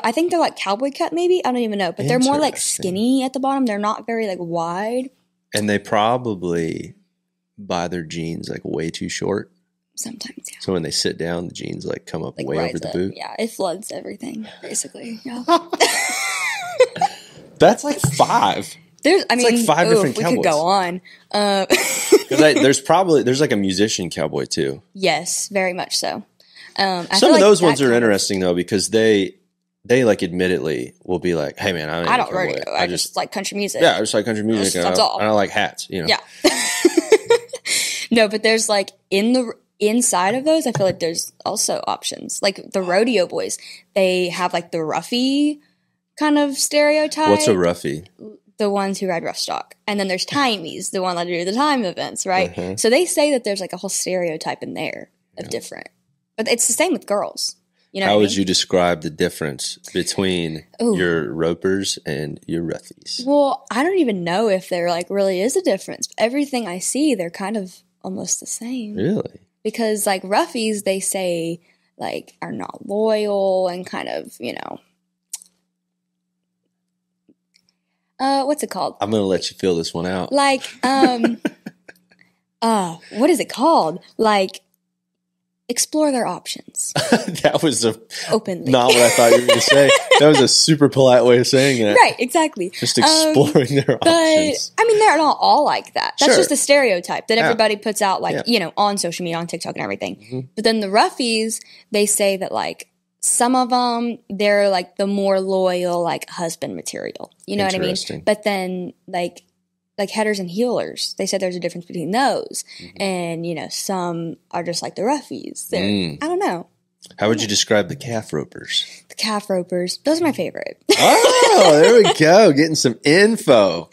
[SPEAKER 2] I think they're like cowboy cut, maybe I don't even know, but they're more like skinny at the bottom. They're not very like wide.
[SPEAKER 1] And they probably buy their jeans like way too short.
[SPEAKER 2] Sometimes, yeah.
[SPEAKER 1] So when they sit down, the jeans like come up
[SPEAKER 2] Like
[SPEAKER 1] way over the
[SPEAKER 2] up.
[SPEAKER 1] boot.
[SPEAKER 2] Yeah, it floods everything basically. Yeah. (laughs) (laughs)
[SPEAKER 1] That's like five.
[SPEAKER 2] There's, I mean like
[SPEAKER 1] five
[SPEAKER 2] oof,
[SPEAKER 1] different
[SPEAKER 2] we could go on. Uh, (laughs)
[SPEAKER 1] there's probably there's like a musician cowboy too.
[SPEAKER 2] yes, very much so. Um, I
[SPEAKER 1] Some of
[SPEAKER 2] like
[SPEAKER 1] those ones are interesting though because they they like admittedly will be like, "Hey man, I don't,
[SPEAKER 2] I don't
[SPEAKER 1] what-
[SPEAKER 2] I, just, like country music.
[SPEAKER 1] yeah, I just like country music. and
[SPEAKER 2] That's
[SPEAKER 1] I,
[SPEAKER 2] all.
[SPEAKER 1] and I like hats. You know,
[SPEAKER 2] Yeah. (laughs) no, but there's like in the inside of those, I feel like there's also options. Like the rodeo boys, they have like the roughy kind of stereotype.
[SPEAKER 1] What's a roughie?
[SPEAKER 2] the ones who ride rough stock. And then there's timies, the one that do the time events, right?
[SPEAKER 1] Uh-huh.
[SPEAKER 2] So they say that there's like a whole stereotype in there of different. But it's the same with girls. You know
[SPEAKER 1] How
[SPEAKER 2] what I
[SPEAKER 1] would
[SPEAKER 2] mean?
[SPEAKER 1] you describe the difference between
[SPEAKER 2] Ooh.
[SPEAKER 1] your ropers and your roughies?
[SPEAKER 2] Well, I don't even know if there like really is a difference. Everything I see, they're kind of almost the same.
[SPEAKER 1] Really?
[SPEAKER 2] Because like roughies, they say like are not loyal and kind of, you know, uh, what's it called?
[SPEAKER 1] I'm gonna let you fill this one out.
[SPEAKER 2] Like, um, (laughs) uh, what is it called? Like, explore their options (laughs)
[SPEAKER 1] that was a,
[SPEAKER 2] openly.
[SPEAKER 1] not what I thought you were going to say. (laughs) That was a super polite way of saying it.
[SPEAKER 2] right, exactly.
[SPEAKER 1] Just
[SPEAKER 2] Um,
[SPEAKER 1] exploring their options.
[SPEAKER 2] But
[SPEAKER 1] options.
[SPEAKER 2] I mean, they're not all like that. That's
[SPEAKER 1] Sure.
[SPEAKER 2] just a stereotype that
[SPEAKER 1] Yeah.
[SPEAKER 2] everybody puts out, like
[SPEAKER 1] Yeah.
[SPEAKER 2] you know, on social media, on TikTok, and everything.
[SPEAKER 1] Mhm.
[SPEAKER 2] But then the roughies, they say that like some of them, they're like the more loyal, like husband material. You know what I mean? But then like like headers and healers, they said there's a difference between those, and you know, some are just like the roughies.
[SPEAKER 1] Mm.
[SPEAKER 2] I don't know.
[SPEAKER 1] How would you describe the calf ropers?
[SPEAKER 2] The calf ropers, those are my favorite.
[SPEAKER 1] Oh, there we go. (laughs) Getting some info.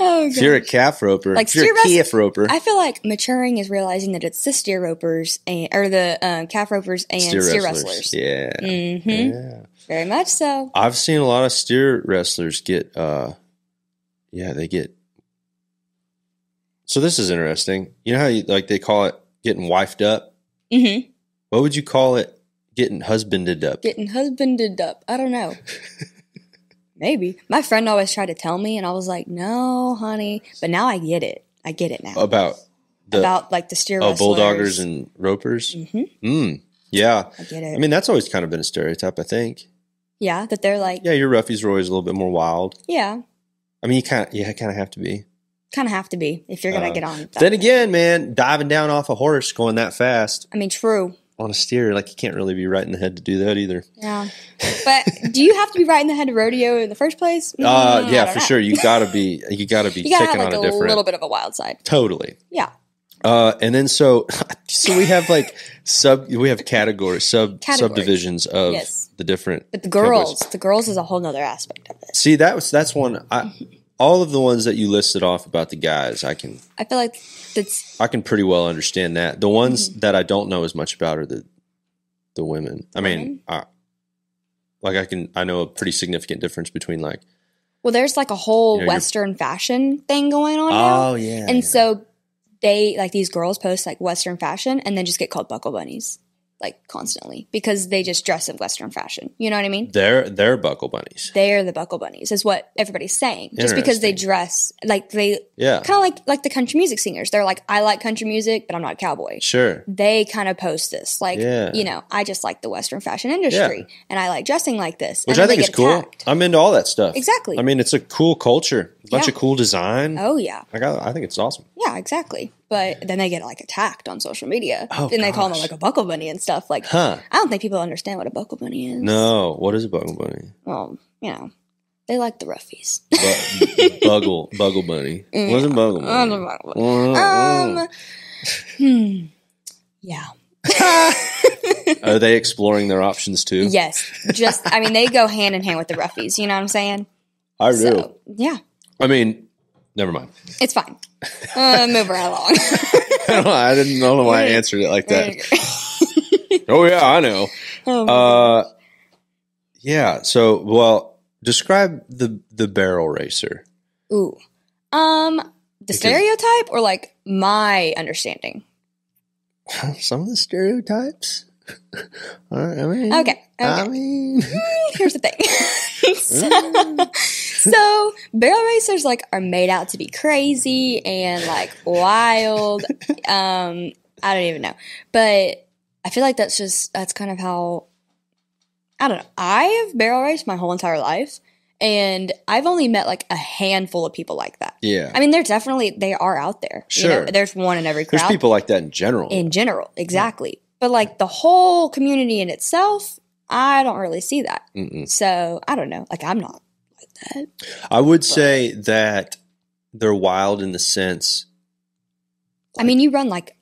[SPEAKER 2] oh,
[SPEAKER 1] If you're a calf roper,
[SPEAKER 2] Like
[SPEAKER 1] if you're a
[SPEAKER 2] steer
[SPEAKER 1] calf roper,
[SPEAKER 2] I feel like maturing is realizing that it's the steer ropers and or the um, calf ropers and steer, wrestlers.
[SPEAKER 1] Yeah.
[SPEAKER 2] Mm-hmm.
[SPEAKER 1] Yeah.
[SPEAKER 2] Very much so.
[SPEAKER 1] I've seen a lot of steer wrestlers get, uh, yeah, they get So this is interesting. You know how you, like they call it getting wifed up?
[SPEAKER 2] Mm-hmm.
[SPEAKER 1] What would you call it getting husbanded up?
[SPEAKER 2] Getting husbanded up. I don't know. (laughs) Maybe. My friend always tried to tell me, and I was like, no, honey. But now I get it. I get it now.
[SPEAKER 1] About the
[SPEAKER 2] About like the steer
[SPEAKER 1] oh,
[SPEAKER 2] wrestlers.
[SPEAKER 1] bulldoggers and ropers?
[SPEAKER 2] Mhm.
[SPEAKER 1] Mm, yeah.
[SPEAKER 2] I get it.
[SPEAKER 1] I mean, that's always kind of been a stereotype, I think.
[SPEAKER 2] yeah, that they're like,
[SPEAKER 1] Yeah, your roughies are always a little bit more wild.
[SPEAKER 2] yeah,
[SPEAKER 1] I mean, you kind of, you kind of have to be.
[SPEAKER 2] Kind of have to be if you're gonna
[SPEAKER 1] Uh,
[SPEAKER 2] get on.
[SPEAKER 1] Then again, man, diving down off a horse going that fast
[SPEAKER 2] I mean, true.
[SPEAKER 1] on a steer, like you can't really be right in the head to do that either.
[SPEAKER 2] Yeah, (laughs) but do you have to be right in the head of rodeo in the first place?
[SPEAKER 1] Uh,
[SPEAKER 2] Mm, I
[SPEAKER 1] yeah, for
[SPEAKER 2] know.
[SPEAKER 1] sure. You gotta be, (laughs) you gotta be
[SPEAKER 2] You gotta have like
[SPEAKER 1] on
[SPEAKER 2] a
[SPEAKER 1] a different.
[SPEAKER 2] little bit of a wild side.
[SPEAKER 1] Totally.
[SPEAKER 2] Yeah,
[SPEAKER 1] Uh, and then so, (laughs) so we have like sub, we have categories, sub
[SPEAKER 2] Categories.
[SPEAKER 1] subdivisions of
[SPEAKER 2] Yes.
[SPEAKER 1] the different.
[SPEAKER 2] but the girls, the girls is a whole nother aspect of it.
[SPEAKER 1] See, that was that's one. I all of the ones that you listed off about the guys, I can
[SPEAKER 2] I feel like that's
[SPEAKER 1] I can pretty well understand that. The ones
[SPEAKER 2] Mm-hmm.
[SPEAKER 1] that I don't know as much about are the the women. I mean? I, like I can I know a pretty significant difference between like
[SPEAKER 2] well, there's like a whole
[SPEAKER 1] You know,
[SPEAKER 2] Western fashion thing going on now,
[SPEAKER 1] oh yeah,
[SPEAKER 2] and so they like these girls post like Western fashion and then just get called buckle bunnies like constantly because they just dress in Western fashion. You know what I mean?
[SPEAKER 1] they're they're buckle bunnies.
[SPEAKER 2] They're the buckle bunnies, is what everybody's saying. Just because they dress like they
[SPEAKER 1] Yeah,
[SPEAKER 2] kind of like like the country music singers. They're like, I like country music, but I'm not a cowboy.
[SPEAKER 1] sure.
[SPEAKER 2] They kind of post this, like,
[SPEAKER 1] Yeah.
[SPEAKER 2] you know, I just like the Western fashion industry, and I like dressing like this,
[SPEAKER 1] Which
[SPEAKER 2] and
[SPEAKER 1] I think is cool.
[SPEAKER 2] attacked.
[SPEAKER 1] I'm into all that stuff.
[SPEAKER 2] Exactly.
[SPEAKER 1] I mean, it's a cool culture, a bunch
[SPEAKER 2] Yeah.
[SPEAKER 1] of cool design.
[SPEAKER 2] Oh yeah,
[SPEAKER 1] Like I, I think it's awesome.
[SPEAKER 2] yeah, exactly. But then they get like attacked on social media,
[SPEAKER 1] Oh,
[SPEAKER 2] and they call them like a buckle bunny and stuff. Like,
[SPEAKER 1] Huh?
[SPEAKER 2] I don't think people understand what a buckle bunny is.
[SPEAKER 1] No. What is a buckle bunny?
[SPEAKER 2] well, you know, they like the roughies.
[SPEAKER 1] Bu- buggle buggle bunny. (laughs) What's a buggle
[SPEAKER 2] Um,
[SPEAKER 1] bunny?
[SPEAKER 2] um,
[SPEAKER 1] Mm,
[SPEAKER 2] hmm. Yeah. (laughs)
[SPEAKER 1] Are they exploring their options too?
[SPEAKER 2] Yes. Just, I mean, they go hand in hand with the roughies. You know what I'm saying?
[SPEAKER 1] I do.
[SPEAKER 2] So, yeah,
[SPEAKER 1] I mean, never mind.
[SPEAKER 2] it's fine. Uh, move right along. (laughs) (laughs)
[SPEAKER 1] I don't know, I didn't know why I answered it like that. oh yeah, I know. (laughs)
[SPEAKER 2] Oh,
[SPEAKER 1] Uh, yeah. So, well, describe the the barrel racer.
[SPEAKER 2] Ooh. Um, the
[SPEAKER 1] Because-
[SPEAKER 2] stereotype or like my understanding?
[SPEAKER 1] Some of the stereotypes. All right, I mean,
[SPEAKER 2] Okay. Okay.
[SPEAKER 1] I mean,
[SPEAKER 2] Here's the thing. so, so barrel racers like are made out to be crazy and like wild. Um, I don't even know, but I feel like that's just that's kind of how I don't know. I have barrel raced my whole entire life, and I've only met like a handful of people like that.
[SPEAKER 1] yeah.
[SPEAKER 2] I mean, they're definitely they are out there. You know,
[SPEAKER 1] Sure.
[SPEAKER 2] there's one in every crowd
[SPEAKER 1] There's people like that in general.
[SPEAKER 2] in general, exactly. But like the whole community in itself, I don't really see that.
[SPEAKER 1] Mm-mm.
[SPEAKER 2] So I don't know. Like I'm not that.
[SPEAKER 1] I would say that they're wild in the sense.
[SPEAKER 2] I mean, you run like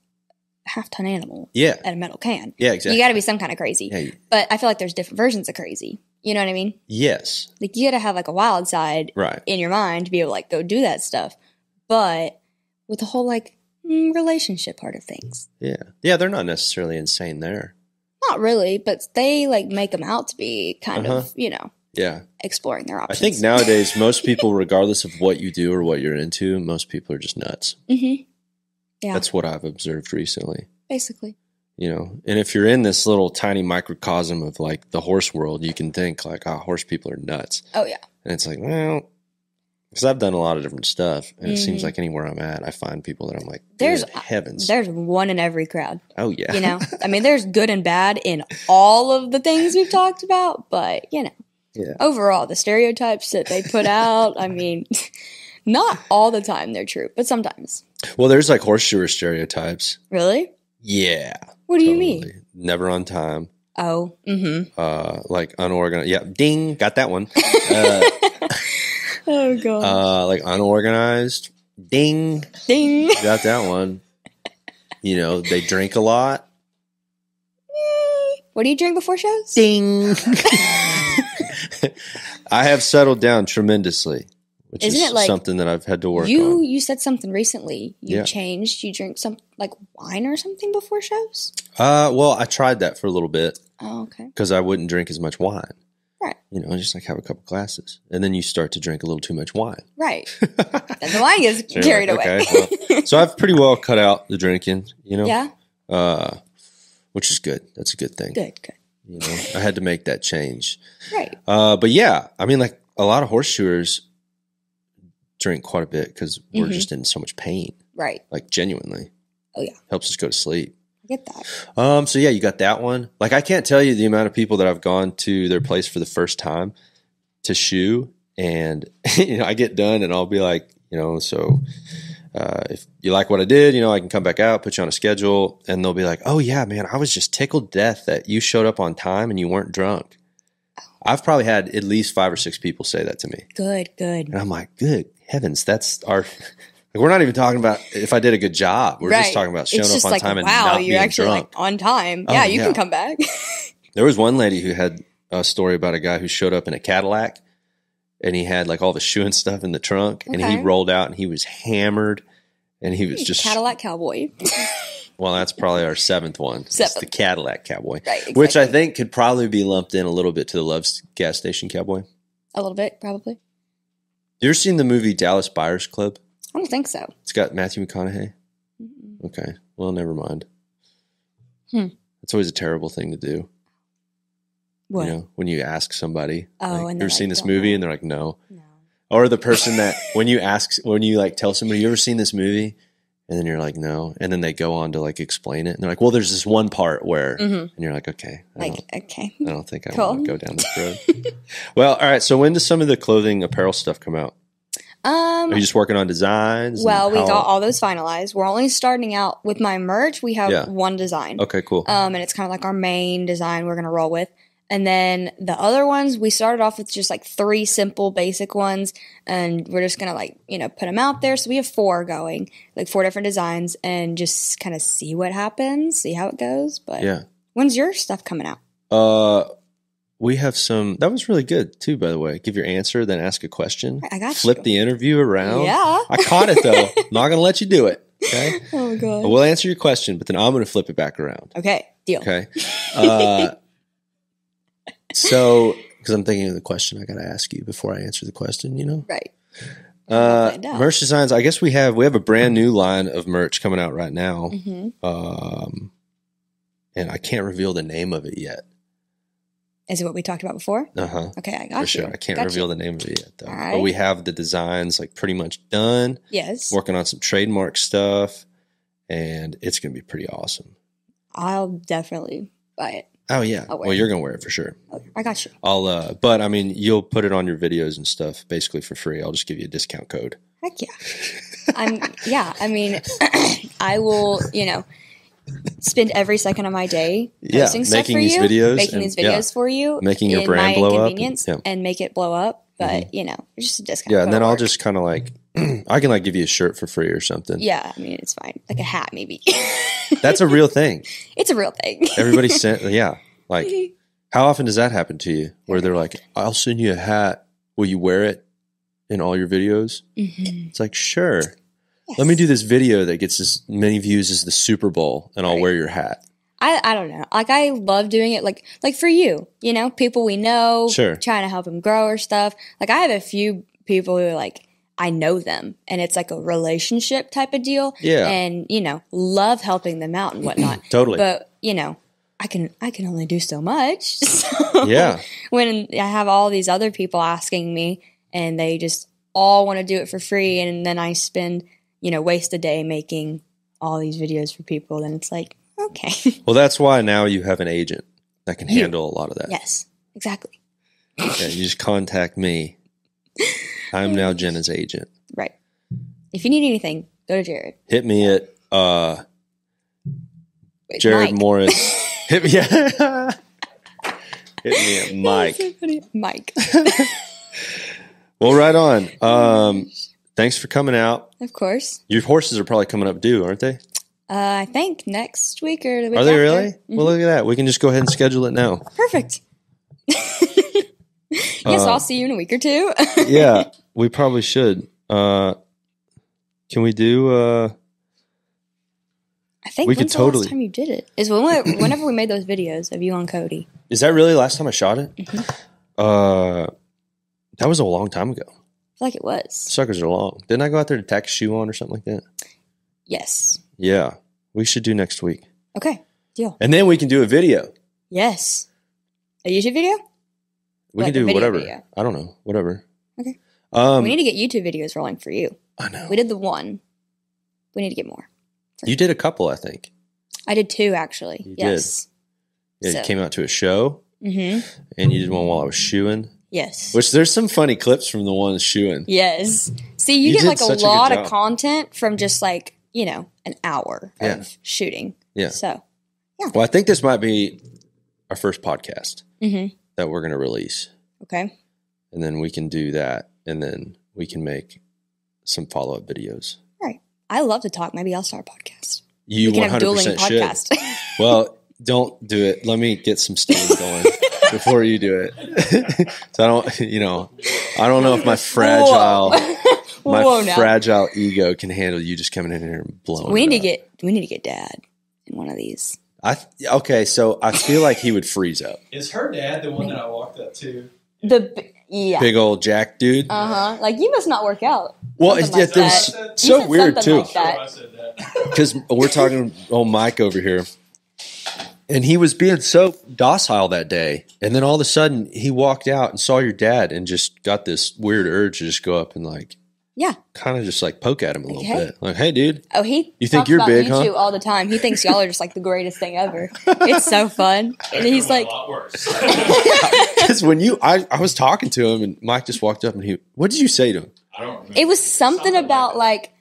[SPEAKER 2] a half ton animal
[SPEAKER 1] Yeah.
[SPEAKER 2] at a metal can.
[SPEAKER 1] Yeah. Exactly.
[SPEAKER 2] You got to be some kind of crazy.
[SPEAKER 1] yeah. you-
[SPEAKER 2] But I feel like there's different versions of crazy. You know what I mean?
[SPEAKER 1] Yes.
[SPEAKER 2] Like you got to have like a wild side
[SPEAKER 1] Right.
[SPEAKER 2] in your mind to be able to like go do that stuff. But with the whole like mm, relationship part of things,
[SPEAKER 1] Yeah. Yeah. They're not necessarily insane there.
[SPEAKER 2] not really. But they like make them out to be kind
[SPEAKER 1] Uh-huh.
[SPEAKER 2] of you know
[SPEAKER 1] Yeah.
[SPEAKER 2] exploring their options.
[SPEAKER 1] I think nowadays, (laughs) most people, regardless of what you do or what you're into, most people are just nuts.
[SPEAKER 2] hmm Yeah,
[SPEAKER 1] That's what I've observed recently.
[SPEAKER 2] basically.
[SPEAKER 1] You know, and if you're in this little tiny microcosm of like the horse world, you can think like, oh, horse people are nuts.
[SPEAKER 2] Oh yeah.
[SPEAKER 1] And it's like, well, because I've done a lot of different stuff, and it seems
[SPEAKER 2] Mhm.
[SPEAKER 1] like anywhere I'm at, I find people that I'm like,
[SPEAKER 2] There's-
[SPEAKER 1] there's heavens.
[SPEAKER 2] There's one in every crowd.
[SPEAKER 1] oh yeah,
[SPEAKER 2] You know, (laughs) I mean, there's good and bad in all of the things we've talked about, but you know,
[SPEAKER 1] Yeah.
[SPEAKER 2] overall, the stereotypes that they put out, I mean, (laughs) not all the time they're true, but sometimes.
[SPEAKER 1] well, there's like horseshoer stereotypes.
[SPEAKER 2] Really?
[SPEAKER 1] Yeah,
[SPEAKER 2] What do you mean?
[SPEAKER 1] Never on time.
[SPEAKER 2] Oh, mm-hmm.
[SPEAKER 1] Uh, like unorganized. Yeah, ding, got that one. Uh, (laughs)
[SPEAKER 2] Oh god.
[SPEAKER 1] uh, like unorganized. Ding,
[SPEAKER 2] Ding.
[SPEAKER 1] got that one. You know, they drink a lot. (laughs)
[SPEAKER 2] What do you drink before shows?
[SPEAKER 1] Ding. (laughs) I have settled down tremendously, which
[SPEAKER 2] Isn't
[SPEAKER 1] is
[SPEAKER 2] it like
[SPEAKER 1] something that I've had to work
[SPEAKER 2] You
[SPEAKER 1] on.
[SPEAKER 2] you said something recently. You
[SPEAKER 1] Yeah.
[SPEAKER 2] changed. You drink some like wine or something before shows.
[SPEAKER 1] Uh, well, I tried that for a little bit
[SPEAKER 2] Oh, okay.
[SPEAKER 1] because I wouldn't drink as much wine.
[SPEAKER 2] Right.
[SPEAKER 1] You know, just like have a couple glasses, and then you start to drink a little too much wine.
[SPEAKER 2] Right. (laughs) then the wine gets
[SPEAKER 1] So
[SPEAKER 2] carried
[SPEAKER 1] like,
[SPEAKER 2] away.
[SPEAKER 1] Okay, so I've pretty well cut out the drinking, you know,
[SPEAKER 2] Yeah.
[SPEAKER 1] uh, which is good. That's a good thing.
[SPEAKER 2] Good. Good.
[SPEAKER 1] You know, I had to make that change.
[SPEAKER 2] Right.
[SPEAKER 1] Uh, but yeah, I mean, like a lot of horseshoers drink quite a bit because we're
[SPEAKER 2] Mhm.
[SPEAKER 1] just in so much pain,
[SPEAKER 2] Right.
[SPEAKER 1] like genuinely.
[SPEAKER 2] Oh, yeah.
[SPEAKER 1] helps us go to sleep.
[SPEAKER 2] I get that.
[SPEAKER 1] Um, so yeah, you got that one. Like I can't tell you the amount of people that I've gone to their place for the first time to shoe, and (laughs) you know, I get done and I'll be like, you know, so uh, if you like what I did, you know, I can come back out, put you on a schedule, and they'll be like, oh yeah, man, I was just tickled to death that you showed up on time and you weren't drunk. I've probably had at least five or six people say that to me,
[SPEAKER 2] Good. Good.
[SPEAKER 1] and I'm like, good heavens, that's our. (laughs) Like we're not even talking about if I did a good job. We're just talking about showing up on
[SPEAKER 2] like,
[SPEAKER 1] time and
[SPEAKER 2] wow,
[SPEAKER 1] not
[SPEAKER 2] you're
[SPEAKER 1] being
[SPEAKER 2] actually
[SPEAKER 1] drunk.
[SPEAKER 2] like on time.
[SPEAKER 1] Oh,
[SPEAKER 2] yeah, you
[SPEAKER 1] yeah.
[SPEAKER 2] can come back. (laughs)
[SPEAKER 1] There was one lady who had a story about a guy who showed up in a Cadillac and he had like all the shoe and stuff in the trunk and he rolled out and he was hammered and he was just
[SPEAKER 2] Cadillac Cowboy. (laughs)
[SPEAKER 1] well that's probably our seventh one. It's the Cadillac Cowboy.
[SPEAKER 2] Right,
[SPEAKER 1] Which I think could probably be lumped in a little bit to the Love's gas station cowboy.
[SPEAKER 2] A little bit, probably.
[SPEAKER 1] You ever seen the movie Dallas Buyers Club?
[SPEAKER 2] I don't think so.
[SPEAKER 1] It's got Matthew McConaughey.
[SPEAKER 2] Mm-mm.
[SPEAKER 1] Okay. Well, never mind.
[SPEAKER 2] Hmm.
[SPEAKER 1] That's always a terrible thing to do.
[SPEAKER 2] What?
[SPEAKER 1] You know, when you ask somebody,
[SPEAKER 2] Oh,
[SPEAKER 1] like,
[SPEAKER 2] and
[SPEAKER 1] you
[SPEAKER 2] they're
[SPEAKER 1] ever seen
[SPEAKER 2] like,
[SPEAKER 1] this movie?
[SPEAKER 2] know."
[SPEAKER 1] And they're like, no.
[SPEAKER 2] No.
[SPEAKER 1] Or the person that when you ask, when you like tell somebody, you ever seen this movie? And then you're like, no. And then they go on to like explain it. And they're like, well, there's this one part where,
[SPEAKER 2] hmm
[SPEAKER 1] and you're like, okay, I,
[SPEAKER 2] Like, okay.
[SPEAKER 1] I don't think I
[SPEAKER 2] Cool.
[SPEAKER 1] want to go down this road. (laughs) well, all right. So when does some of the clothing apparel stuff come out?
[SPEAKER 2] Um,
[SPEAKER 1] Are you just working on designs?
[SPEAKER 2] well, we got all those finalized. We're only starting out with my merch. We have
[SPEAKER 1] Yeah.
[SPEAKER 2] one design.
[SPEAKER 1] Okay, cool.
[SPEAKER 2] Um, and it's kind of like our main design we're going to roll with. And then the other ones, we started off with just like three simple, basic ones. And we're just going to like, you know, put them out there. So we have four going, like four different designs, and just kind of see what happens, see how it goes. But
[SPEAKER 1] yeah.
[SPEAKER 2] when's your stuff coming out?
[SPEAKER 1] Uh, we have some. That was really good too, by the way. Give your answer, then ask a question.
[SPEAKER 2] I got
[SPEAKER 1] Flip
[SPEAKER 2] you.
[SPEAKER 1] the interview around.
[SPEAKER 2] Yeah.
[SPEAKER 1] I caught it though. (laughs) Not gonna let you do it. Okay.
[SPEAKER 2] Oh, God.
[SPEAKER 1] We'll answer your question, but then I'm gonna flip it back around.
[SPEAKER 2] Okay, deal.
[SPEAKER 1] Okay. (laughs) Uh, so, because I'm thinking of the question I got to ask you before I answer the question, you know,
[SPEAKER 2] Right.
[SPEAKER 1] uh, merch designs. I guess we have we have a brand new line of merch coming out right now,
[SPEAKER 2] hmm
[SPEAKER 1] um, and I can't reveal the name of it yet.
[SPEAKER 2] Is it what we talked about before?
[SPEAKER 1] Uh huh.
[SPEAKER 2] Okay, I got
[SPEAKER 1] For
[SPEAKER 2] you.
[SPEAKER 1] sure, I can't
[SPEAKER 2] Got
[SPEAKER 1] reveal
[SPEAKER 2] you.
[SPEAKER 1] the name of it yet though.
[SPEAKER 2] All
[SPEAKER 1] But we have the designs like pretty much done.
[SPEAKER 2] Yes,
[SPEAKER 1] Working on some trademark stuff, and it's gonna be pretty awesome.
[SPEAKER 2] I'll definitely buy it.
[SPEAKER 1] Oh yeah.
[SPEAKER 2] I'll
[SPEAKER 1] Well, you're gonna wear it for sure.
[SPEAKER 2] Oh, I got you.
[SPEAKER 1] I'll uh but I mean you'll put it on your videos and stuff basically for free. I'll just give you a discount code.
[SPEAKER 2] Heck yeah. (laughs) I'm yeah, I mean (clears throat) I will, you know, spend every second of my day
[SPEAKER 1] Yeah,
[SPEAKER 2] posting stuff
[SPEAKER 1] making
[SPEAKER 2] for
[SPEAKER 1] these
[SPEAKER 2] you,
[SPEAKER 1] videos
[SPEAKER 2] making
[SPEAKER 1] and-
[SPEAKER 2] these
[SPEAKER 1] yeah,
[SPEAKER 2] videos for you,
[SPEAKER 1] making your brand blow up and- yeah.
[SPEAKER 2] and make it blow up. But you know, it's just a discount.
[SPEAKER 1] Yeah, and then I'll
[SPEAKER 2] work.
[SPEAKER 1] just kind of like (clears throat) I can like give you a shirt for free or something.
[SPEAKER 2] yeah, I mean it's fine, like a hat maybe. (laughs)
[SPEAKER 1] That's a real thing.
[SPEAKER 2] it's a real thing.
[SPEAKER 1] Everybody (laughs) sent yeah. Like how often does that happen to you where they're like, I'll send you a hat. Will you wear it in all your videos?
[SPEAKER 2] Mhm.
[SPEAKER 1] It's like, sure. Let me do this video that gets as many views as the Super Bowl and I'll
[SPEAKER 2] Right.
[SPEAKER 1] wear your hat.
[SPEAKER 2] I, I don't know. Like I love doing it. Like like for you, you know, people we know,
[SPEAKER 1] Sure.
[SPEAKER 2] trying to help them grow or stuff. Like I have a few people who are like I know them, and it's like a relationship type of deal.
[SPEAKER 1] Yeah.
[SPEAKER 2] and you know, love helping them out and whatnot. (clears throat)
[SPEAKER 1] Totally.
[SPEAKER 2] But you know, I can I can only do so much. (laughs) So
[SPEAKER 1] yeah.
[SPEAKER 2] when I have all these other people asking me, and they just all want to do it for free, and then I spend you know waste a day making all these videos for people, then it's like okay, (laughs)
[SPEAKER 1] Well, that's why now you have an agent that can
[SPEAKER 2] You.
[SPEAKER 1] handle a lot of that.
[SPEAKER 2] yes, exactly.
[SPEAKER 1] Yeah, you just contact me. (laughs) I'm now Jena's agent.
[SPEAKER 2] Right. If you need anything, go to Jarrod.
[SPEAKER 1] Hit me at uh,
[SPEAKER 2] Wait,
[SPEAKER 1] Jarrod
[SPEAKER 2] Mike.
[SPEAKER 1] Morris. (laughs) Hit me, yeah. Hit me at Mike.
[SPEAKER 2] So funny. Mike.
[SPEAKER 1] Well, right on. Um, thanks for coming out.
[SPEAKER 2] of course.
[SPEAKER 1] Your horses are probably coming up due, aren't they?
[SPEAKER 2] Uh, I think next week or the week
[SPEAKER 1] Are they
[SPEAKER 2] after.
[SPEAKER 1] really?
[SPEAKER 2] Mhm.
[SPEAKER 1] Well, look at that. We can just go ahead and schedule it now.
[SPEAKER 2] Perfect. (laughs) yes,
[SPEAKER 1] Uh,
[SPEAKER 2] I'll see you in a week or two. (laughs)
[SPEAKER 1] yeah, we probably should. Uh, can we do? Uh,
[SPEAKER 2] I think
[SPEAKER 1] we could
[SPEAKER 2] the
[SPEAKER 1] totally-
[SPEAKER 2] last time you did it? Is when we- whenever we made those videos of you on Cody.
[SPEAKER 1] is that really last time I shot it?
[SPEAKER 2] Mhm.
[SPEAKER 1] Uh, that was a long time ago.
[SPEAKER 2] I feel like it was.
[SPEAKER 1] Suckers are long. Didn't I go out there to tack a shoe on or something like that?
[SPEAKER 2] Yes.
[SPEAKER 1] Yeah, we should do next week,
[SPEAKER 2] Okay. Deal.
[SPEAKER 1] and then we can do a video.
[SPEAKER 2] Yes. A YouTube video?
[SPEAKER 1] We
[SPEAKER 2] Like
[SPEAKER 1] can
[SPEAKER 2] a
[SPEAKER 1] do
[SPEAKER 2] video
[SPEAKER 1] whatever.
[SPEAKER 2] video.
[SPEAKER 1] I don't know. Whatever.
[SPEAKER 2] Okay.
[SPEAKER 1] Um,
[SPEAKER 2] we need to get YouTube videos rolling for you.
[SPEAKER 1] I know.
[SPEAKER 2] We did the one. We need to get more.
[SPEAKER 1] You did a couple, I think.
[SPEAKER 2] I did two actually.
[SPEAKER 1] You did.
[SPEAKER 2] yes. So-
[SPEAKER 1] you came out to a show,
[SPEAKER 2] Mm-hmm.
[SPEAKER 1] and you did one while I was shoeing.
[SPEAKER 2] Yes.
[SPEAKER 1] Which there's some funny clips from the ones shoeing.
[SPEAKER 2] yes. See, you,
[SPEAKER 1] You
[SPEAKER 2] get
[SPEAKER 1] did
[SPEAKER 2] like a
[SPEAKER 1] such a good
[SPEAKER 2] lot of
[SPEAKER 1] job.
[SPEAKER 2] content from just like, you know, an hour
[SPEAKER 1] Yeah.
[SPEAKER 2] of shooting.
[SPEAKER 1] Yeah.
[SPEAKER 2] So, yeah.
[SPEAKER 1] Well, I think this might be our first podcast
[SPEAKER 2] mm-hmm.
[SPEAKER 1] that we're going to release,
[SPEAKER 2] okay.
[SPEAKER 1] and then we can do that, and then we can make some follow up videos.
[SPEAKER 2] Right. I love to talk. Maybe I'll start a podcast.
[SPEAKER 1] You one hundred
[SPEAKER 2] dueling
[SPEAKER 1] percent should.
[SPEAKER 2] podcast. (laughs)
[SPEAKER 1] Well, don't do it. Let me get some steam going (laughs) before you do it. (laughs) so I don't, you know, I don't know if my fragile, my
[SPEAKER 2] Whoa, now.
[SPEAKER 1] fragile ego can handle you just coming in here and blowing.
[SPEAKER 2] we
[SPEAKER 1] it
[SPEAKER 2] need to
[SPEAKER 1] up.
[SPEAKER 2] get we need to get dad in one of these.
[SPEAKER 1] I okay, so I feel like he would freeze up.
[SPEAKER 3] Is her dad the one that I walked up to?
[SPEAKER 2] The b- yeah.
[SPEAKER 1] Big old Jack dude.
[SPEAKER 2] Uh huh. Like you must not work out.
[SPEAKER 1] well, it's,
[SPEAKER 2] like
[SPEAKER 1] yeah, it
[SPEAKER 3] that.
[SPEAKER 1] so
[SPEAKER 2] You said
[SPEAKER 1] weird
[SPEAKER 2] something
[SPEAKER 1] too.
[SPEAKER 2] like that.
[SPEAKER 3] Sure, I said that. (laughs)
[SPEAKER 1] because we're talking old Mike over here, and he was being so docile that day, and then all of a sudden he walked out and saw your dad, and just got this weird urge to just go up and like
[SPEAKER 2] Yeah.
[SPEAKER 1] kind of just like poke at him a little
[SPEAKER 2] hey.
[SPEAKER 1] bit, like, "Hey, dude,
[SPEAKER 2] Oh, he.
[SPEAKER 1] You think
[SPEAKER 2] talks
[SPEAKER 1] you're
[SPEAKER 2] about
[SPEAKER 1] big,
[SPEAKER 2] you
[SPEAKER 1] huh?
[SPEAKER 2] all the time. He thinks y'all are just like the greatest thing ever. (laughs) It's so fun, and he's like,
[SPEAKER 3] went a lot worse. (laughs) (laughs)
[SPEAKER 1] because when you I, I was talking to him, and Mike just walked up and he, what did you say to him?
[SPEAKER 3] I don't remember.
[SPEAKER 2] it was something,
[SPEAKER 3] Something
[SPEAKER 2] about
[SPEAKER 3] like
[SPEAKER 2] like,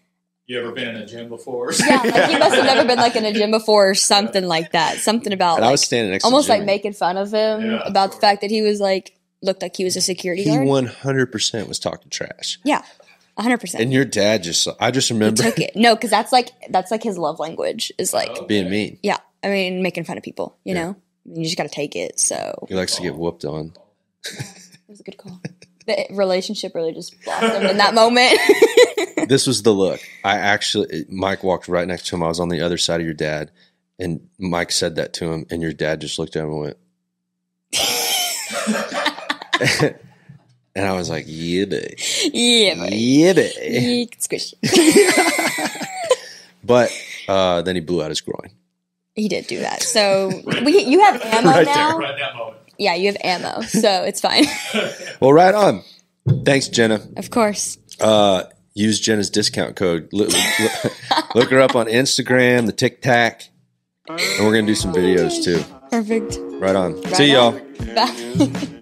[SPEAKER 3] You ever been in a gym before?
[SPEAKER 2] yeah, like he must have never been like in a gym before or something like that. Something about
[SPEAKER 1] And I was standing next to him.
[SPEAKER 2] almost
[SPEAKER 1] to
[SPEAKER 2] like making fun of him
[SPEAKER 3] Yeah,
[SPEAKER 2] about the fact that he was like looked like he was a security
[SPEAKER 1] He
[SPEAKER 2] guard.
[SPEAKER 1] one hundred percent was talking trash,
[SPEAKER 2] Yeah, hundred percent.
[SPEAKER 1] and your dad just I just
[SPEAKER 2] He
[SPEAKER 1] remember
[SPEAKER 2] took it. No, because that's like that's like his love language is oh, like
[SPEAKER 3] Oh.
[SPEAKER 1] being mean.
[SPEAKER 2] yeah. I mean, making fun of people. You
[SPEAKER 1] Yeah.
[SPEAKER 2] know, you just got to take it. So
[SPEAKER 1] He likes to get whooped on.
[SPEAKER 2] it was a good call. The relationship really just blossomed in that moment. (laughs)
[SPEAKER 1] this was the look. I actually, Mike walked right next to him. I was on the other side of your dad, and Mike said that to him, and your dad just looked at him and went, (laughs) (laughs) and I was like, "Yeah, babe.
[SPEAKER 2] yeah, buddy.
[SPEAKER 1] yeah, babe."
[SPEAKER 2] You squish.
[SPEAKER 1] But uh, then he blew out his groin.
[SPEAKER 2] he did do that. So we, you have (laughs) ammo
[SPEAKER 1] Right
[SPEAKER 2] now.
[SPEAKER 3] Right that moment.
[SPEAKER 2] Yeah, you have ammo, so it's fine. (laughs)
[SPEAKER 1] Well, right on. Thanks, Jena.
[SPEAKER 2] of course.
[SPEAKER 1] Uh, use Jena's discount code. Look, look, look her up on Instagram, the Tic Tac, and we're gonna do some videos too.
[SPEAKER 2] Perfect.
[SPEAKER 1] Right on.
[SPEAKER 2] Right
[SPEAKER 1] See y'all.
[SPEAKER 2] Bye. (laughs)